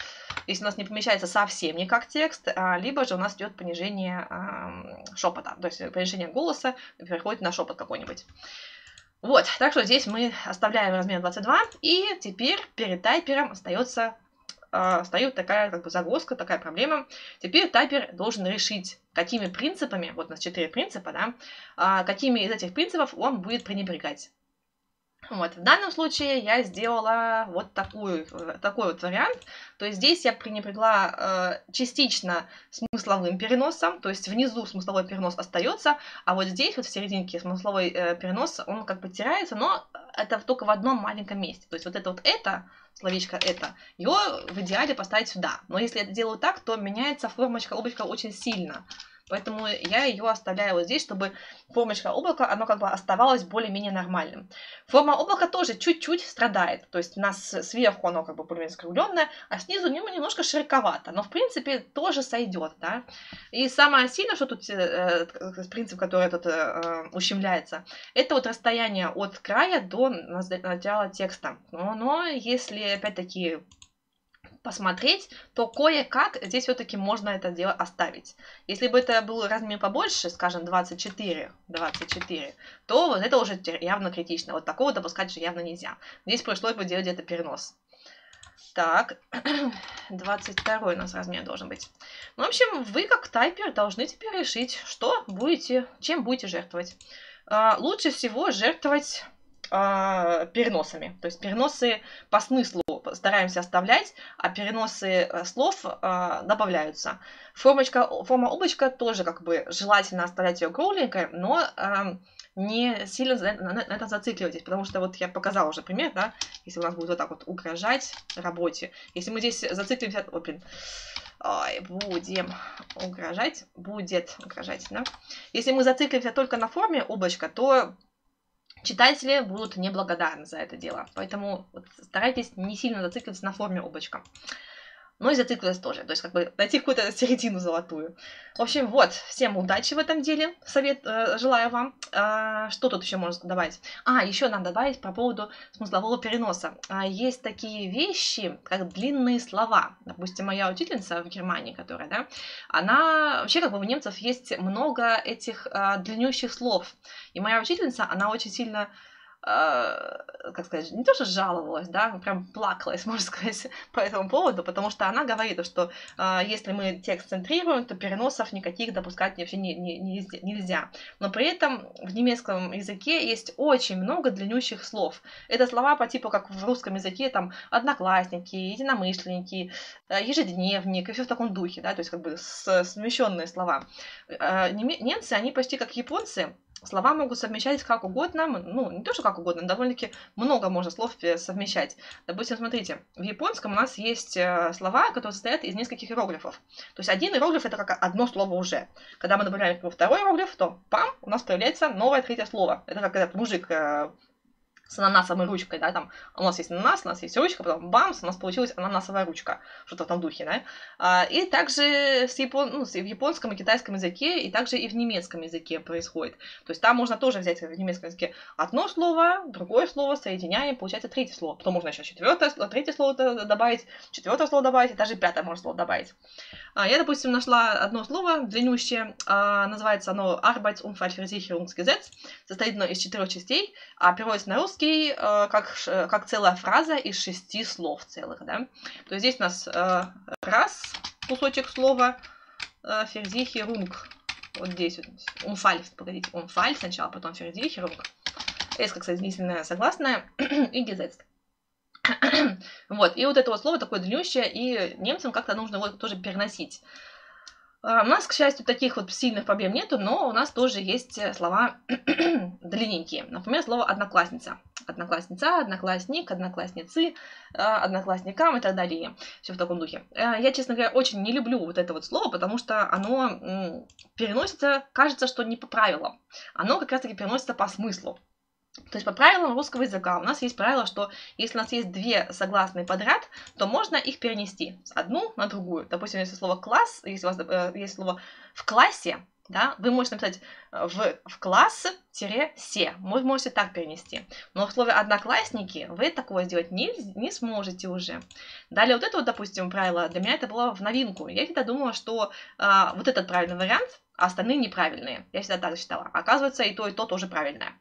если у нас не помещается совсем никак текст, а, либо же у нас идет понижение э, шепота, то есть понижение голоса переходит на шепот какой-нибудь. Вот, так что здесь мы оставляем размер 22, и теперь перед тайпером остается э, встает такая как бы загвоздка, такая проблема. Теперь тайпер должен решить, какими принципами, вот у нас четыре принципа, да, э, какими из этих принципов он будет пренебрегать. Вот. В данном случае я сделала вот такую, такой вот вариант. То есть здесь я пренебрегла э, частично смысловым переносом, то есть внизу смысловой перенос остается, а вот здесь вот в серединке смысловой э, перенос, он как бы теряется, но это только в одном маленьком месте. То есть вот это вот это, словечко это, его в идеале поставить сюда. Но если я делаю так, то меняется формочка облачка очень сильно. Поэтому я ее оставляю вот здесь, чтобы формочка облака, оно как бы оставалось более-менее нормальным. Форма облака тоже чуть-чуть страдает. То есть у нас сверху оно как бы более-менее скругленное, а снизу у него немножко широковато. Но в принципе тоже сойдет, да. И самое сильное, что тут э, э принцип, который тут э, э, ущемляется, это вот расстояние от края до начала текста. Но, но если опять-таки посмотреть, то кое-как здесь все-таки можно это дело оставить. Если бы это был размер побольше, скажем, 24, 24, то вот это уже явно критично. Вот такого допускать же явно нельзя. Здесь пришлось бы делать где-то перенос. Так, [clears throat] 22 у нас размер должен быть. Ну, в общем, вы как тайпер должны теперь решить, что будете, чем будете жертвовать. А, лучше всего жертвовать а, переносами. То есть переносы по смыслу стараемся оставлять, а переносы э, слов э, добавляются. Формочка, форма облачка тоже как бы желательно оставлять ее кругленькой, но э, не сильно на, на, на это зацикливайтесь, потому что вот я показала уже пример, да, если у нас будет вот так вот угрожать работе. Если мы здесь зациклимся, о, блин, Ой, будем угрожать, будет угрожать, да. Если мы зациклимся только на форме облачка, то читатели будут неблагодарны за это дело. Поэтому вот старайтесь не сильно зацикливаться на форме облачка. Но и зацикливаться тоже. То есть, как бы найти какую-то середину золотую. В общем, вот, всем удачи в этом деле. Совет э, желаю вам. А, что тут еще можно добавить? А, еще надо добавить по поводу смыслового переноса. А, есть такие вещи, как длинные слова. Допустим, моя учительница в Германии, которая, да, она вообще как бы у немцев есть много этих а, длиннющих слов. И моя учительница, она очень сильно как сказать, не то, что жаловалась, да, прям плакалась, [laughs] можно сказать, по этому поводу, потому что она говорит, что э, если мы текст центрируем, то переносов никаких допускать вообще не, не, не, нельзя. Но при этом в немецком языке есть очень много длиннющих слов. Это слова по типу, как в русском языке, там, одноклассники, единомышленники, э, ежедневник, и все в таком духе, да, то есть как бы совмещенные слова. Э, немцы, они почти как японцы, Слова могут совмещать как угодно, ну, не то, что как угодно, довольно-таки много можно слов совмещать. Допустим, смотрите, в японском у нас есть э, слова, которые состоят из нескольких иероглифов. То есть один иероглиф это как одно слово уже. Когда мы добавляем второй иероглиф, то пам, у нас появляется новое третье слово. Это как этот мужик с ананасовой ручкой, да, там у нас есть ананас, у нас есть ручка, потом бамс, у нас получилась ананасовая ручка, что-то в том духе, да. А, и также с япон... ну, в японском и китайском языке, и также и в немецком языке происходит. То есть там можно тоже взять в немецком языке одно слово, другое слово, соединяем, получается третье слово. Потом можно еще четвертое, третье слово добавить, четвертое слово добавить, и даже пятое можно слово добавить. А, я, допустим, нашла одно слово длиннющее, а, называется оно Arbeitsunfallversicherungsgesetz, состоит оно из четырех частей, а переводится на русский русский э, как, как целая фраза из шести слов целых, да. То есть здесь у нас э, раз кусочек слова, э, Versicherung, вот здесь вот, Unfall, погодите, Unfall сначала, потом Versicherung, s как соединительное согласное, [clears throat] и Gesetz. [clears throat] вот, и вот это вот слово такое длиннющее, и немцам как-то нужно его тоже переносить. А, у нас, к счастью, таких вот сильных проблем нету, но у нас тоже есть э, слова [clears throat] длинненькие. Например, слово «одноклассница». Одноклассница, одноклассник, одноклассницы, а, одноклассникам и так далее. Все в таком духе. Э, я, честно говоря, очень не люблю вот это вот слово, потому что оно переносится, кажется, что не по правилам. Оно как раз-таки переносится по смыслу. То есть по правилам русского языка у нас есть правило, что если у нас есть две согласные подряд, то можно их перенести с одну на другую. Допустим, если слово класс, если у вас э, есть слово в классе, да, вы можете написать э, в, в класс-се. Вы можете так перенести. Но в слове одноклассники вы такого сделать не, не сможете уже. Далее вот это вот, допустим, правило, для меня это было в новинку. Я всегда думала, что а, вот этот правильный вариант, а остальные неправильные. Я всегда так считала. Оказывается, и то, и то тоже правильное.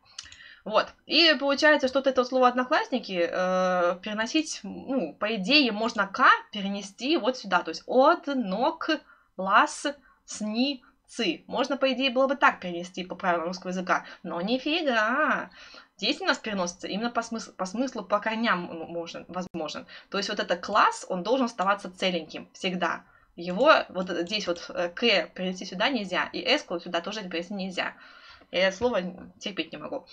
Вот. И получается, что вот это слово одноклассники э, переносить, ну, по идее, можно к перенести вот сюда. То есть от, ног, лас, сни, ци. Можно, по идее, было бы так перенести по правилам русского языка. Но нифига. Здесь у нас переносится именно по смыслу, по смыслу, по корням можно, возможен. То есть вот этот класс, он должен оставаться целеньким всегда. Его вот здесь вот э, к перенести сюда нельзя, и с сюда тоже перенести нельзя. Я это слово терпеть не могу.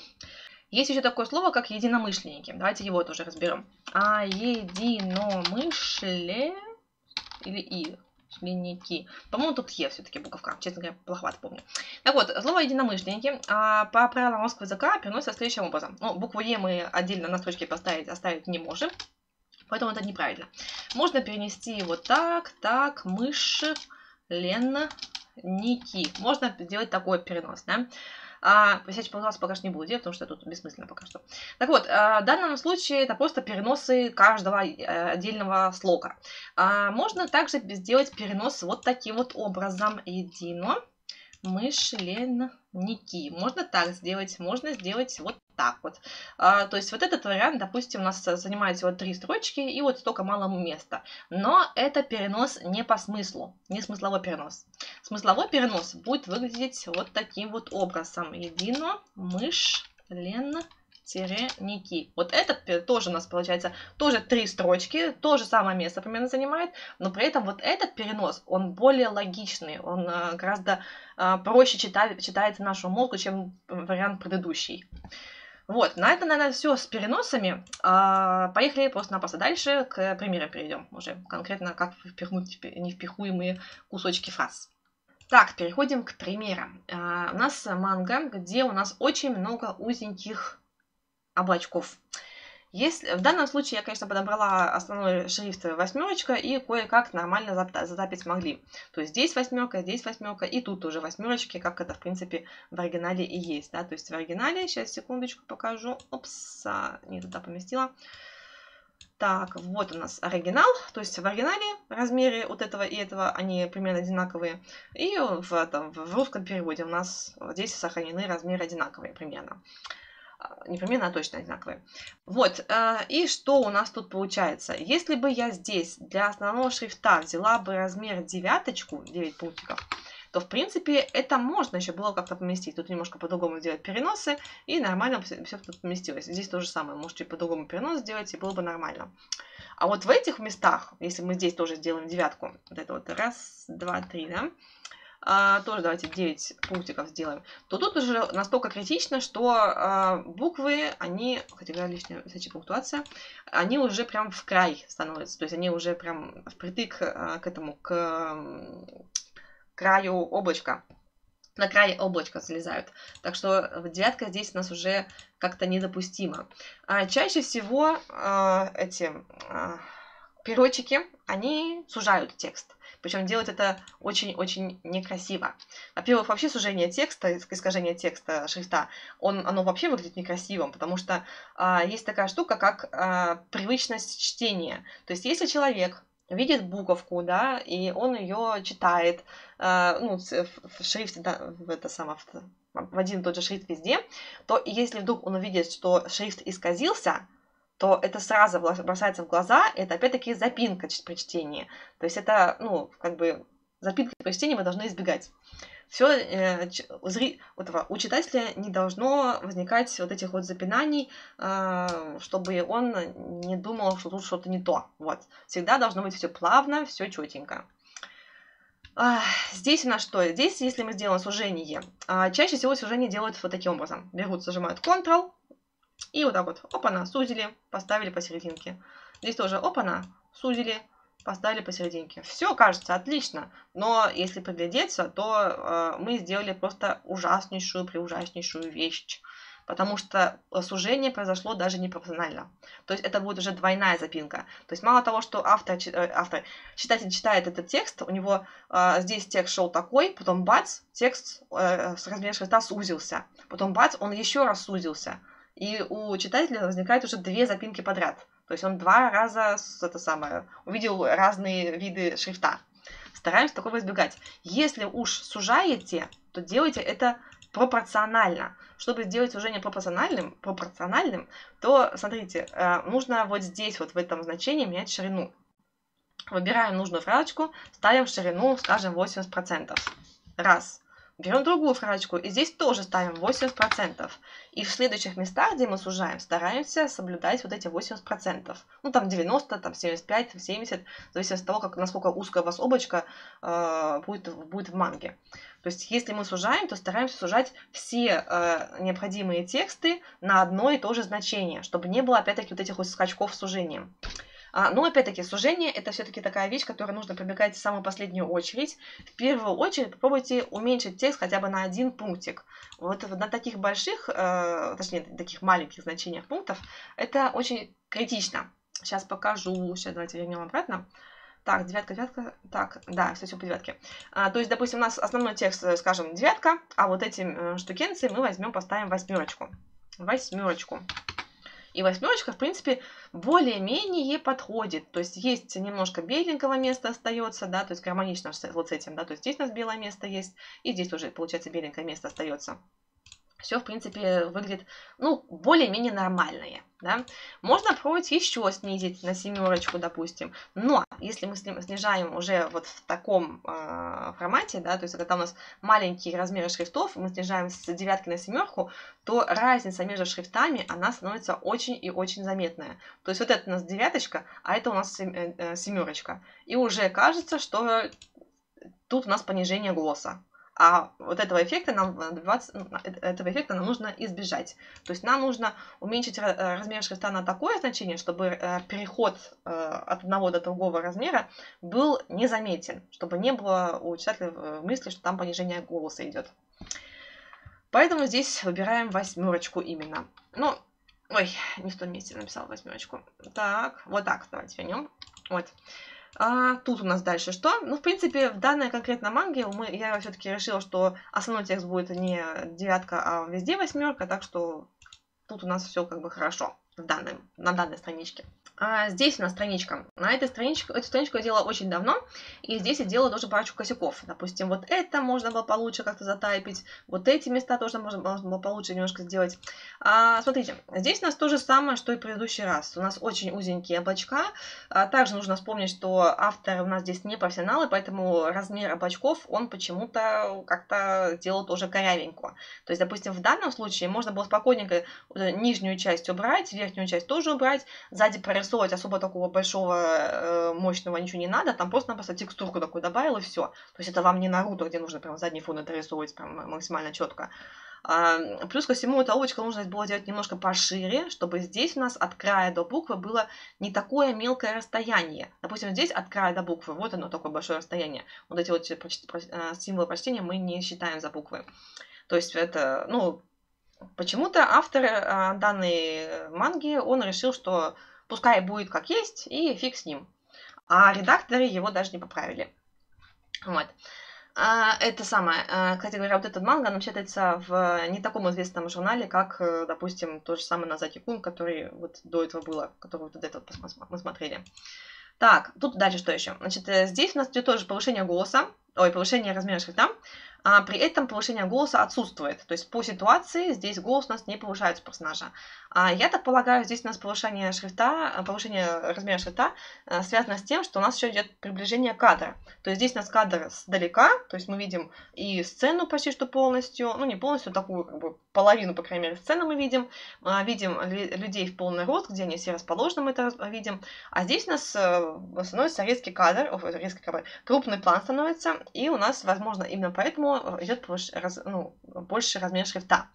Есть еще такое слово, как единомышленники. Давайте его тоже разберем. А единомышле или и членники. По-моему, тут Е все-таки буковка. Честно говоря, плоховато помню. Так вот, слово единомышленники а, по правилам русского языка переносится следующим образом. Ну, букву Е мы отдельно на строчке поставить, оставить не можем. Поэтому это неправильно. Можно перенести вот так, так, мышь, лен, ники. Можно сделать такой перенос, да. А, посещать полноценно пока что не буду делать, потому что тут бессмысленно пока что. Так вот, а, в данном случае это просто переносы каждого э, отдельного слога. А, можно также сделать перенос вот таким вот образом. Едино мышленники. Можно так сделать, можно сделать вот так вот. А, то есть вот этот вариант, допустим, у нас занимает всего три строчки и вот столько мало места. Но это перенос не по смыслу, не смысловой перенос. Смысловой перенос будет выглядеть вот таким вот образом. Едино, мышь, лен, тире-ники. Вот этот тоже у нас получается тоже три строчки, то же самое место примерно занимает, но при этом вот этот перенос, он более логичный, он э, гораздо э, проще читает, читается нашему мозгу, чем вариант предыдущий. Вот, на это, наверное, все с переносами. А, поехали просто-напросто дальше, к примеру перейдем уже конкретно, как впихнуть невпихуемые кусочки фраз. Так, переходим к примерам. А, у нас манга, где у нас очень много узеньких облачков. Если, в данном случае я, конечно, подобрала основной шрифт восьмерочка и кое-как нормально затапить смогли. То есть здесь восьмерка, здесь восьмерка и тут уже восьмерочки, как это, в принципе, в оригинале и есть. Да? То есть в оригинале, сейчас секундочку покажу. Опс, не туда поместила. Так, вот у нас оригинал, то есть в оригинале размеры вот этого и этого, они примерно одинаковые. И в, этом, в русском переводе у нас здесь сохранены размеры одинаковые примерно. А, не примерно, а точно одинаковые. Вот, э, и что у нас тут получается? Если бы я здесь для основного шрифта взяла бы размер девяточку, 9 пунктиков, то, в принципе, это можно еще было как-то поместить. Тут немножко по-другому сделать переносы, и нормально все тут поместилось. Здесь то же самое. Можете по-другому перенос сделать, и было бы нормально. А вот в этих местах, если мы здесь тоже сделаем девятку, вот это вот раз, два, три, да, а, тоже давайте 9 пунктиков сделаем, то тут уже настолько критично, что а, буквы, они, хотя лишняя кстати, пунктуация, они уже прям в край становятся, то есть они уже прям впритык а, к этому, к краю облачка. На край облачка залезают. Так что девятка здесь у нас уже как-то недопустимо. А чаще всего э, эти э, перочки, они сужают текст. Причем делают это очень-очень некрасиво. Во-первых, вообще сужение текста, искажение текста шрифта, он, оно вообще выглядит некрасивым, потому что а, есть такая штука, как а, привычность чтения. То есть, если человек видит буковку, да, и он ее читает, э, ну, в шрифте, да, в это самое, в один и тот же шрифт везде, то если вдруг он увидит, что шрифт исказился, то это сразу бросается в глаза, это опять-таки запинка при чтении. То есть это, ну, как бы запинки при чтении мы должны избегать все э, зри, вот, у читателя не должно возникать вот этих вот запинаний, э, чтобы он не думал, что тут что-то не то. Вот. Всегда должно быть все плавно, все четенько. Здесь у нас что? Здесь, если мы сделаем сужение, а, чаще всего сужение делают вот таким образом. Берут, зажимают Ctrl, и вот так вот, опа-на, сузили, поставили посерединке. Здесь тоже опа-на, сузили, поставили посерединке. Все кажется отлично, но если приглядеться, то э, мы сделали просто ужаснейшую, преужаснейшую вещь. Потому что сужение произошло даже непрофессионально. То есть это будет уже двойная запинка. То есть мало того, что автор, э, автор читатель читает этот текст, у него э, здесь текст шел такой, потом бац, текст э, с размером шрифта сузился. Потом бац, он еще раз сузился. И у читателя возникает уже две запинки подряд. То есть он два раза это самое, увидел разные виды шрифта. Стараемся такого избегать. Если уж сужаете, то делайте это пропорционально. Чтобы сделать сужение пропорциональным, пропорциональным, то, смотрите, э, нужно вот здесь, вот в этом значении менять ширину. Выбираем нужную фразочку, ставим ширину, скажем, 80%. Раз. Берем другую фразочку, и здесь тоже ставим 80%. И в следующих местах, где мы сужаем, стараемся соблюдать вот эти 80%. Ну, там 90, там 75, 70, в зависимости от того, как, насколько узкое у вас облачко э, будет, будет в манге. То есть, если мы сужаем, то стараемся сужать все э, необходимые тексты на одно и то же значение, чтобы не было, опять-таки, вот этих вот скачков сужением. А, но опять-таки, сужение это все-таки такая вещь, которую нужно пробегать в самую последнюю очередь. В первую очередь попробуйте уменьшить текст хотя бы на один пунктик. Вот на таких больших, э, точнее, таких маленьких значениях пунктов, это очень критично. Сейчас покажу. Сейчас давайте вернем обратно. Так, девятка, девятка. Так, да, все, все по девятке. А, то есть, допустим, у нас основной текст, э, скажем, девятка, а вот эти э, штукенцы мы возьмем, поставим восьмерочку. Восьмерочку. И восьмерочка, в принципе, более-менее подходит. То есть есть немножко беленького места остается, да, то есть гармонично вот с этим, да, то есть здесь у нас белое место есть, и здесь уже, получается, беленькое место остается все, в принципе, выглядит, ну, более-менее нормальное. Да? Можно пробовать еще снизить на семерочку, допустим. Но если мы снижаем уже вот в таком э, формате, да, то есть когда у нас маленькие размеры шрифтов, мы снижаем с девятки на семерку, то разница между шрифтами, она становится очень и очень заметная. То есть вот это у нас девяточка, а это у нас э, э, семерочка. И уже кажется, что тут у нас понижение голоса. А вот этого эффекта нам добиваться, ну, этого эффекта нам нужно избежать. То есть нам нужно уменьшить э, размер шрифта на такое значение, чтобы э, переход э, от одного до другого размера был незаметен, чтобы не было у читателя мысли, что там понижение голоса идет. Поэтому здесь выбираем восьмерочку именно. Ну, Ой, не в том месте написала восьмерочку. Так, вот так, давайте вернем. Вот. А, тут у нас дальше что? Ну, в принципе, в данной конкретно манге мы, я все-таки решила, что основной текст будет не девятка, а везде восьмерка, так что тут у нас все как бы хорошо в данной, на данной страничке. А здесь у нас страничка. На этой страничке, эту страничку я делала очень давно, и здесь я делала тоже парочку косяков. Допустим, вот это можно было получше как-то затайпить, вот эти места тоже можно, можно было получше немножко сделать. А, смотрите, здесь у нас то же самое, что и в предыдущий раз. У нас очень узенькие облачка. А, также нужно вспомнить, что автор у нас здесь не профессионалы, поэтому размер облачков он почему-то как-то делал тоже корявенько. То есть, допустим, в данном случае можно было спокойненько нижнюю часть убрать, верхнюю часть тоже убрать, сзади прорисовывать особо такого большого э, мощного ничего не надо, там просто-напросто текстурку такую добавил и все. То есть это вам не Наруто, где нужно прям задний фон дорисовывать прям максимально четко. А, плюс ко всему, эту облачко нужно было делать немножко пошире, чтобы здесь у нас от края до буквы было не такое мелкое расстояние. Допустим, здесь от края до буквы, вот оно такое большое расстояние. Вот эти вот э, символы прочтения мы не считаем за буквы. То есть это, ну, почему-то автор а, данной манги, он решил, что пускай будет как есть, и фиг с ним. А редакторы его даже не поправили. Вот. А, это самое, а, кстати говоря, вот этот манга, он читается в не таком известном журнале, как, э, допустим, то же самое Назаки Кун, который вот до этого было, который вот до этого мы смотрели. Так, тут дальше что еще? Значит, э, здесь у нас идет тоже повышение голоса, ой, повышение размера шрифта а при этом повышение голоса отсутствует. То есть по ситуации здесь голос у нас не повышается персонажа. А я так полагаю, здесь у нас повышение шрифта, повышение размера шрифта э, связано с тем, что у нас еще идет приближение кадра. То есть здесь у нас кадр сдалека, то есть мы видим и сцену почти что полностью, ну не полностью, такую как бы половину, по крайней мере, сцены мы видим. А, видим людей в полный рост, где они все расположены, мы это видим. А здесь у нас э, становится резкий кадр, о, резкий кадр, крупный план становится, и у нас, возможно, именно поэтому идет раз, ну, больше размер шрифта.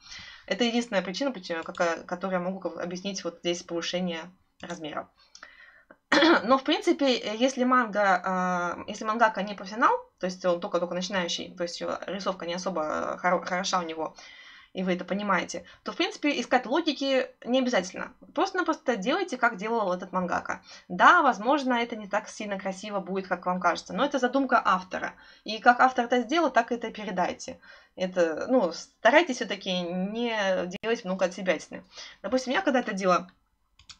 Это единственная причина, которую я могу объяснить вот здесь повышение размера. [clears throat] Но, в принципе, если манга, а, если мангака не профессионал, то есть он только-только начинающий, то есть рисовка не особо хороша у него, и вы это понимаете, то, в принципе, искать логики не обязательно. Просто-напросто делайте, как делал этот мангака. Да, возможно, это не так сильно красиво будет, как вам кажется, но это задумка автора. И как автор это сделал, так это передайте. Это, ну, старайтесь все-таки не делать много от себя. Допустим, я когда это делала,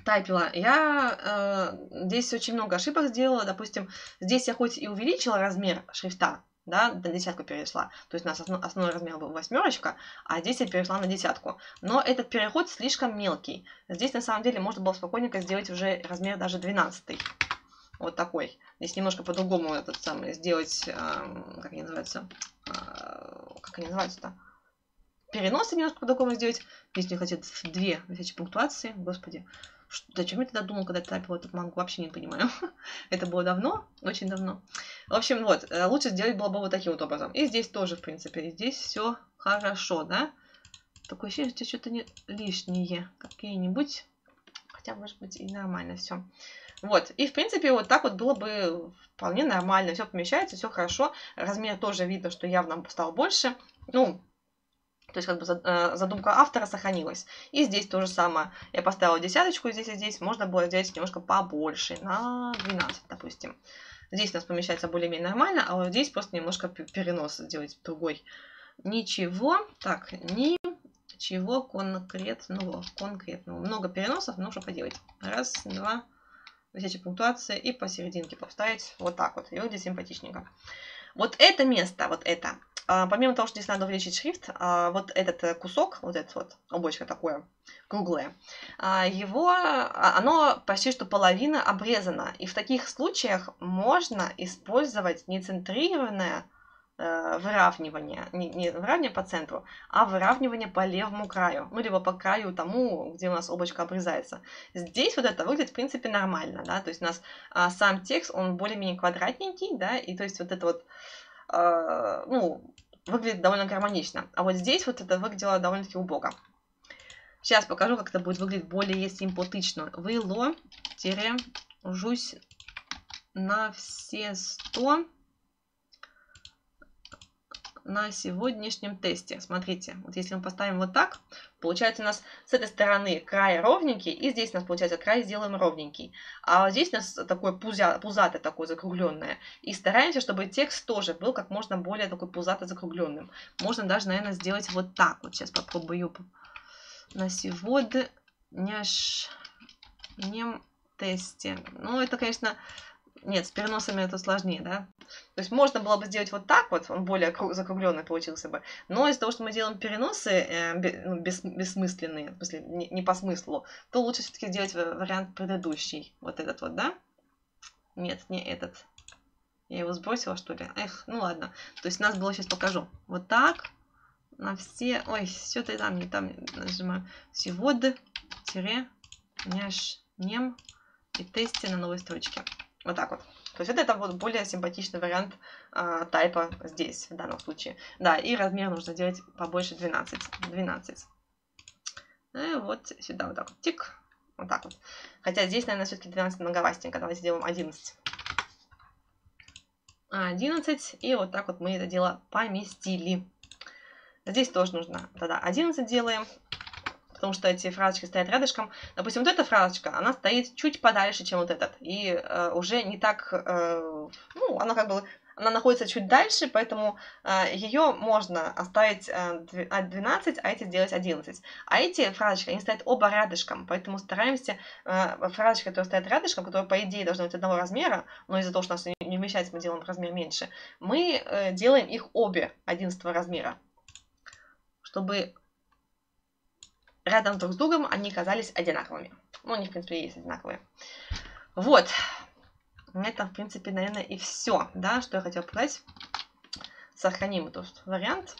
тайпила, я э, здесь очень много ошибок сделала. Допустим, здесь я хоть и увеличила размер шрифта, да, на десятку перешла. То есть у нас основ, основной размер был восьмерочка, а здесь я перешла на десятку. Но этот переход слишком мелкий. Здесь на самом деле можно было спокойненько сделать уже размер даже 12. Вот такой. Здесь немножко по-другому этот самый сделать, э, как они называются, э, как они называются-то? Переносы немножко по-другому сделать. Здесь мне хотят две вещи пунктуации, господи. Зачем я тогда думал, когда я тайпила этот мангу, вообще не понимаю. [laughs] Это было давно, очень давно. В общем, вот, э, лучше сделать было бы вот таким вот образом. И здесь тоже, в принципе, здесь все хорошо, да? Такое ощущение, что что-то не лишнее какие-нибудь. Хотя, может быть, и нормально все. Вот, и, в принципе, вот так вот было бы вполне нормально. Все помещается, все хорошо. Размер тоже видно, что явно стал больше. Ну, то есть как бы э, задумка автора сохранилась. И здесь то же самое. Я поставила десяточку здесь и здесь. Можно было сделать немножко побольше, на 12, допустим. Здесь у нас помещается более-менее нормально, а вот здесь просто немножко перенос сделать другой. Ничего, так, ничего конкретного, конкретного. Много переносов, но что поделать. Раз, два, висячая пунктуация и посерединке поставить вот так вот. И выглядит симпатичненько. Вот это место, вот это, помимо того, что здесь надо увеличить шрифт, а, вот этот э, кусок, вот этот вот облачко такое круглое, а, его, оно почти что половина обрезана. И в таких случаях можно использовать нецентрированное э, выравнивание, не, не выравнивание по центру, а выравнивание по левому краю, ну, либо по краю тому, где у нас облачко обрезается. Здесь вот это выглядит, в принципе, нормально, да, то есть у нас а, сам текст, он более-менее квадратненький, да, и то есть вот это вот э, ну, выглядит довольно гармонично. А вот здесь вот это выглядело довольно-таки убого. Сейчас покажу, как это будет выглядеть более симпатично. Выло, тире, жусь на все сто. На сегодняшнем тесте. Смотрите, вот если мы поставим вот так, получается у нас с этой стороны край ровненький, и здесь у нас получается край сделаем ровненький. А здесь у нас такое пузя, пузатое такое закругленное. И стараемся, чтобы текст тоже был как можно более такой пузато закругленным. Можно даже, наверное, сделать вот так. Вот сейчас попробую на сегодняшнем тесте. Ну, это, конечно, нет, с переносами это сложнее, да? То есть можно было бы сделать вот так вот, он более закругленный получился бы. Но из-за того, что мы делаем переносы э, ну, бес, бессмысленные, в смысле, не, не по смыслу, то лучше все-таки сделать вариант предыдущий. Вот этот вот, да? Нет, не этот. Я его сбросила, что ли? Эх, ну ладно. То есть у нас было, сейчас покажу. Вот так. На все... Ой, все то там, не там нажимаю. Сегодня, тире, няш, нем и тесте на новой строчке. Вот так вот. То есть это, это вот более симпатичный вариант э, тайпа здесь, в данном случае. Да, и размер нужно делать побольше 12. 12. И вот сюда вот так вот, тик. Вот так вот. Хотя здесь, наверное, все-таки 12 многовастенько. Давайте сделаем 11. 11. И вот так вот мы это дело поместили. Здесь тоже нужно тогда 11 делаем потому что эти фразочки стоят рядышком. Допустим, вот эта фразочка, она стоит чуть подальше, чем вот этот, и э, уже не так, э, ну, она как бы она находится чуть дальше, поэтому э, ее можно оставить э, 12, а эти сделать 11. А эти фразочки, они стоят оба рядышком, поэтому стараемся э, фразочки, которые стоят рядышком, которые, по идее, должны быть одного размера, но из-за того, что нас не вмещается, мы делаем размер меньше, мы э, делаем их обе 11 размера, чтобы рядом друг с другом они казались одинаковыми. Ну, они, в принципе, есть одинаковые. Вот. Это, в принципе, наверное, и все, да, что я хотела показать. Сохраним этот вариант.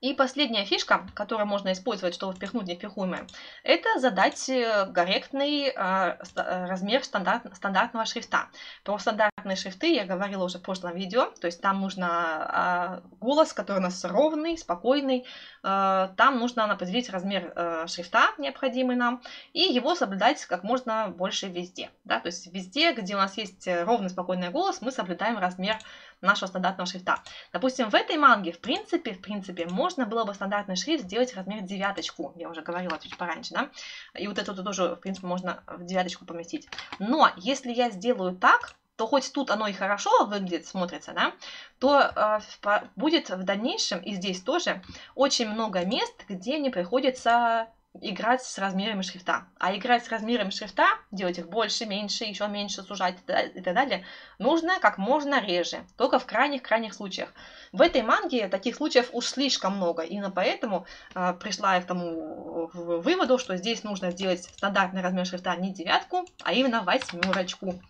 И последняя фишка, которую можно использовать, чтобы впихнуть невпихуемое, это задать э, корректный э, э, размер стандарт, стандартного шрифта. Про стандартные шрифты я говорила уже в прошлом видео, то есть там нужно э, голос, который у нас ровный, спокойный, там нужно определить размер шрифта, необходимый нам, и его соблюдать как можно больше везде. Да? То есть везде, где у нас есть ровный, спокойный голос, мы соблюдаем размер нашего стандартного шрифта. Допустим, в этой манге, в принципе, в принципе, можно было бы стандартный шрифт сделать размер девяточку. Я уже говорила чуть пораньше, да? И вот это тоже, в принципе, можно в девяточку поместить. Но если я сделаю так, то хоть тут оно и хорошо выглядит, смотрится, да, то э, будет в дальнейшем, и здесь тоже, очень много мест, где не приходится играть с размерами шрифта. А играть с размерами шрифта, делать их больше, меньше, еще меньше, сужать и так далее, нужно как можно реже, только в крайних-крайних случаях. В этой манге таких случаев уж слишком много, именно поэтому э, пришла я к тому выводу, что здесь нужно сделать стандартный размер шрифта не девятку, а именно восьмерочку.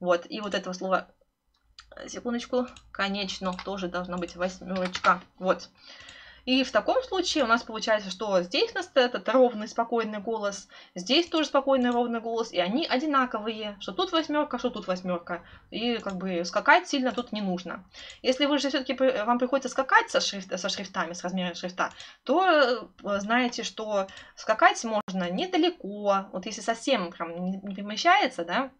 Вот, и вот этого слова, секундочку, конечно, тоже должна быть восьмерочка. Вот. И в таком случае у нас получается, что здесь у нас этот ровный, спокойный голос, здесь тоже спокойный, ровный голос, и они одинаковые, что тут восьмерка, что тут восьмерка. И как бы скакать сильно тут не нужно. Если вы же все-таки вам приходится скакать со, шрифт, со шрифтами, с размером шрифта, то э, знаете, что скакать можно недалеко. Вот если совсем прям не, не помещается, да,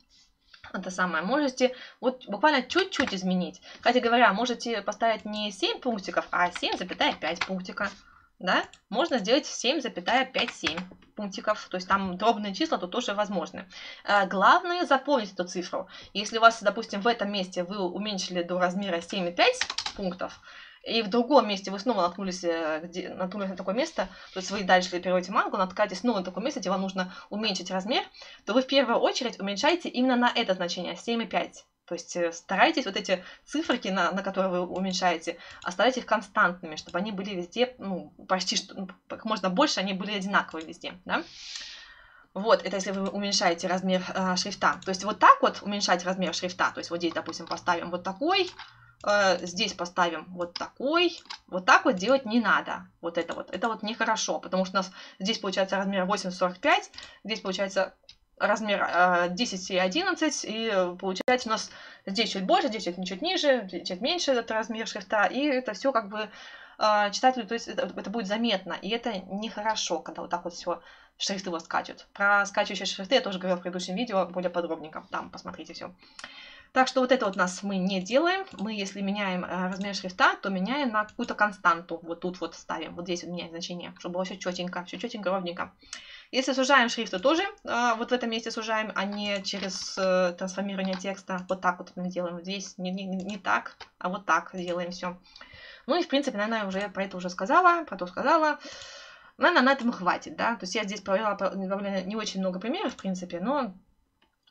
это самое, можете вот буквально чуть-чуть изменить. Кстати говоря, можете поставить не 7 пунктиков, а 7,5 пунктика. Да? Можно сделать 7,57 пунктиков, то есть там дробные числа тут тоже возможны. Э, главное запомнить эту цифру. Если у вас, допустим, в этом месте вы уменьшили до размера 7,5 пунктов, и в другом месте вы снова наткнулись, э, где, наткнулись на такое место, то есть вы дальше переводите мангу, наткаетесь снова на такое место, где вам нужно уменьшить размер, то вы в первую очередь уменьшаете именно на это значение, 7,5. То есть э, старайтесь вот эти циферки, на, на которые вы уменьшаете, оставить их константными, чтобы они были везде, ну, почти что, ну, как можно больше, они были одинаковые везде, да? Вот, это если вы уменьшаете размер э, шрифта. То есть вот так вот уменьшать размер шрифта. То есть вот здесь, допустим, поставим вот такой, здесь поставим вот такой. Вот так вот делать не надо. Вот это вот. Это вот нехорошо, потому что у нас здесь получается размер 8,45, здесь получается размер э, 10 и 11, и получается у нас здесь чуть больше, здесь чуть, чуть ниже, чуть меньше этот размер шрифта, и это все как бы э, читателю, то есть это, это будет заметно, и это нехорошо, когда вот так вот все шрифты вот скачут. Про скачивающие шрифты я тоже говорила в предыдущем видео более подробненько, там посмотрите все. Так что вот это вот нас мы не делаем. Мы, если меняем э, размер шрифта, то меняем на какую-то константу. Вот тут вот ставим. Вот здесь вот меняем значение, чтобы было все четенько, все четенько, ровненько. Если сужаем шрифт, то тоже э, вот в этом месте сужаем, а не через э, трансформирование текста. Вот так вот мы делаем. Здесь не, не, не так, а вот так делаем все. Ну и, в принципе, наверное, уже про это уже сказала, про то сказала. Наверное, на этом хватит, да. То есть я здесь провела не очень много примеров, в принципе, но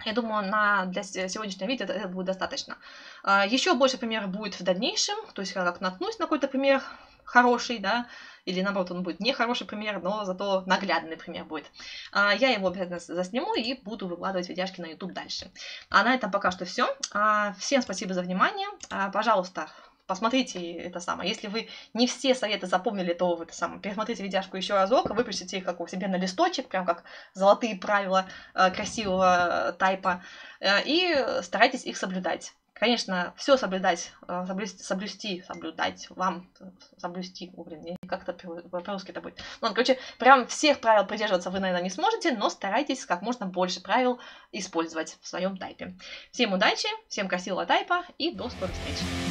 я думаю, на, для сегодняшнего видео это, это будет достаточно. А, Еще больше примеров будет в дальнейшем, то есть я как наткнусь на какой-то пример хороший, да, или наоборот, он будет не хороший пример, но зато наглядный пример будет. А, я его обязательно засниму и буду выкладывать видяшки на YouTube дальше. А на этом пока что все. А, всем спасибо за внимание. Пожалуйста, посмотрите это самое. Если вы не все советы запомнили, то вы это самое, пересмотрите видяшку еще разок, выпишите их как у себя на листочек, прям как золотые правила э, красивого тайпа, э, и старайтесь их соблюдать. Конечно, все соблюдать, э, соблюсти, соблюсти, соблюдать, вам соблюсти, о, блин, как-то по-русски это будет. Ну, короче, прям всех правил придерживаться вы, наверное, не сможете, но старайтесь как можно больше правил использовать в своем тайпе. Всем удачи, всем красивого тайпа и до скорых встреч!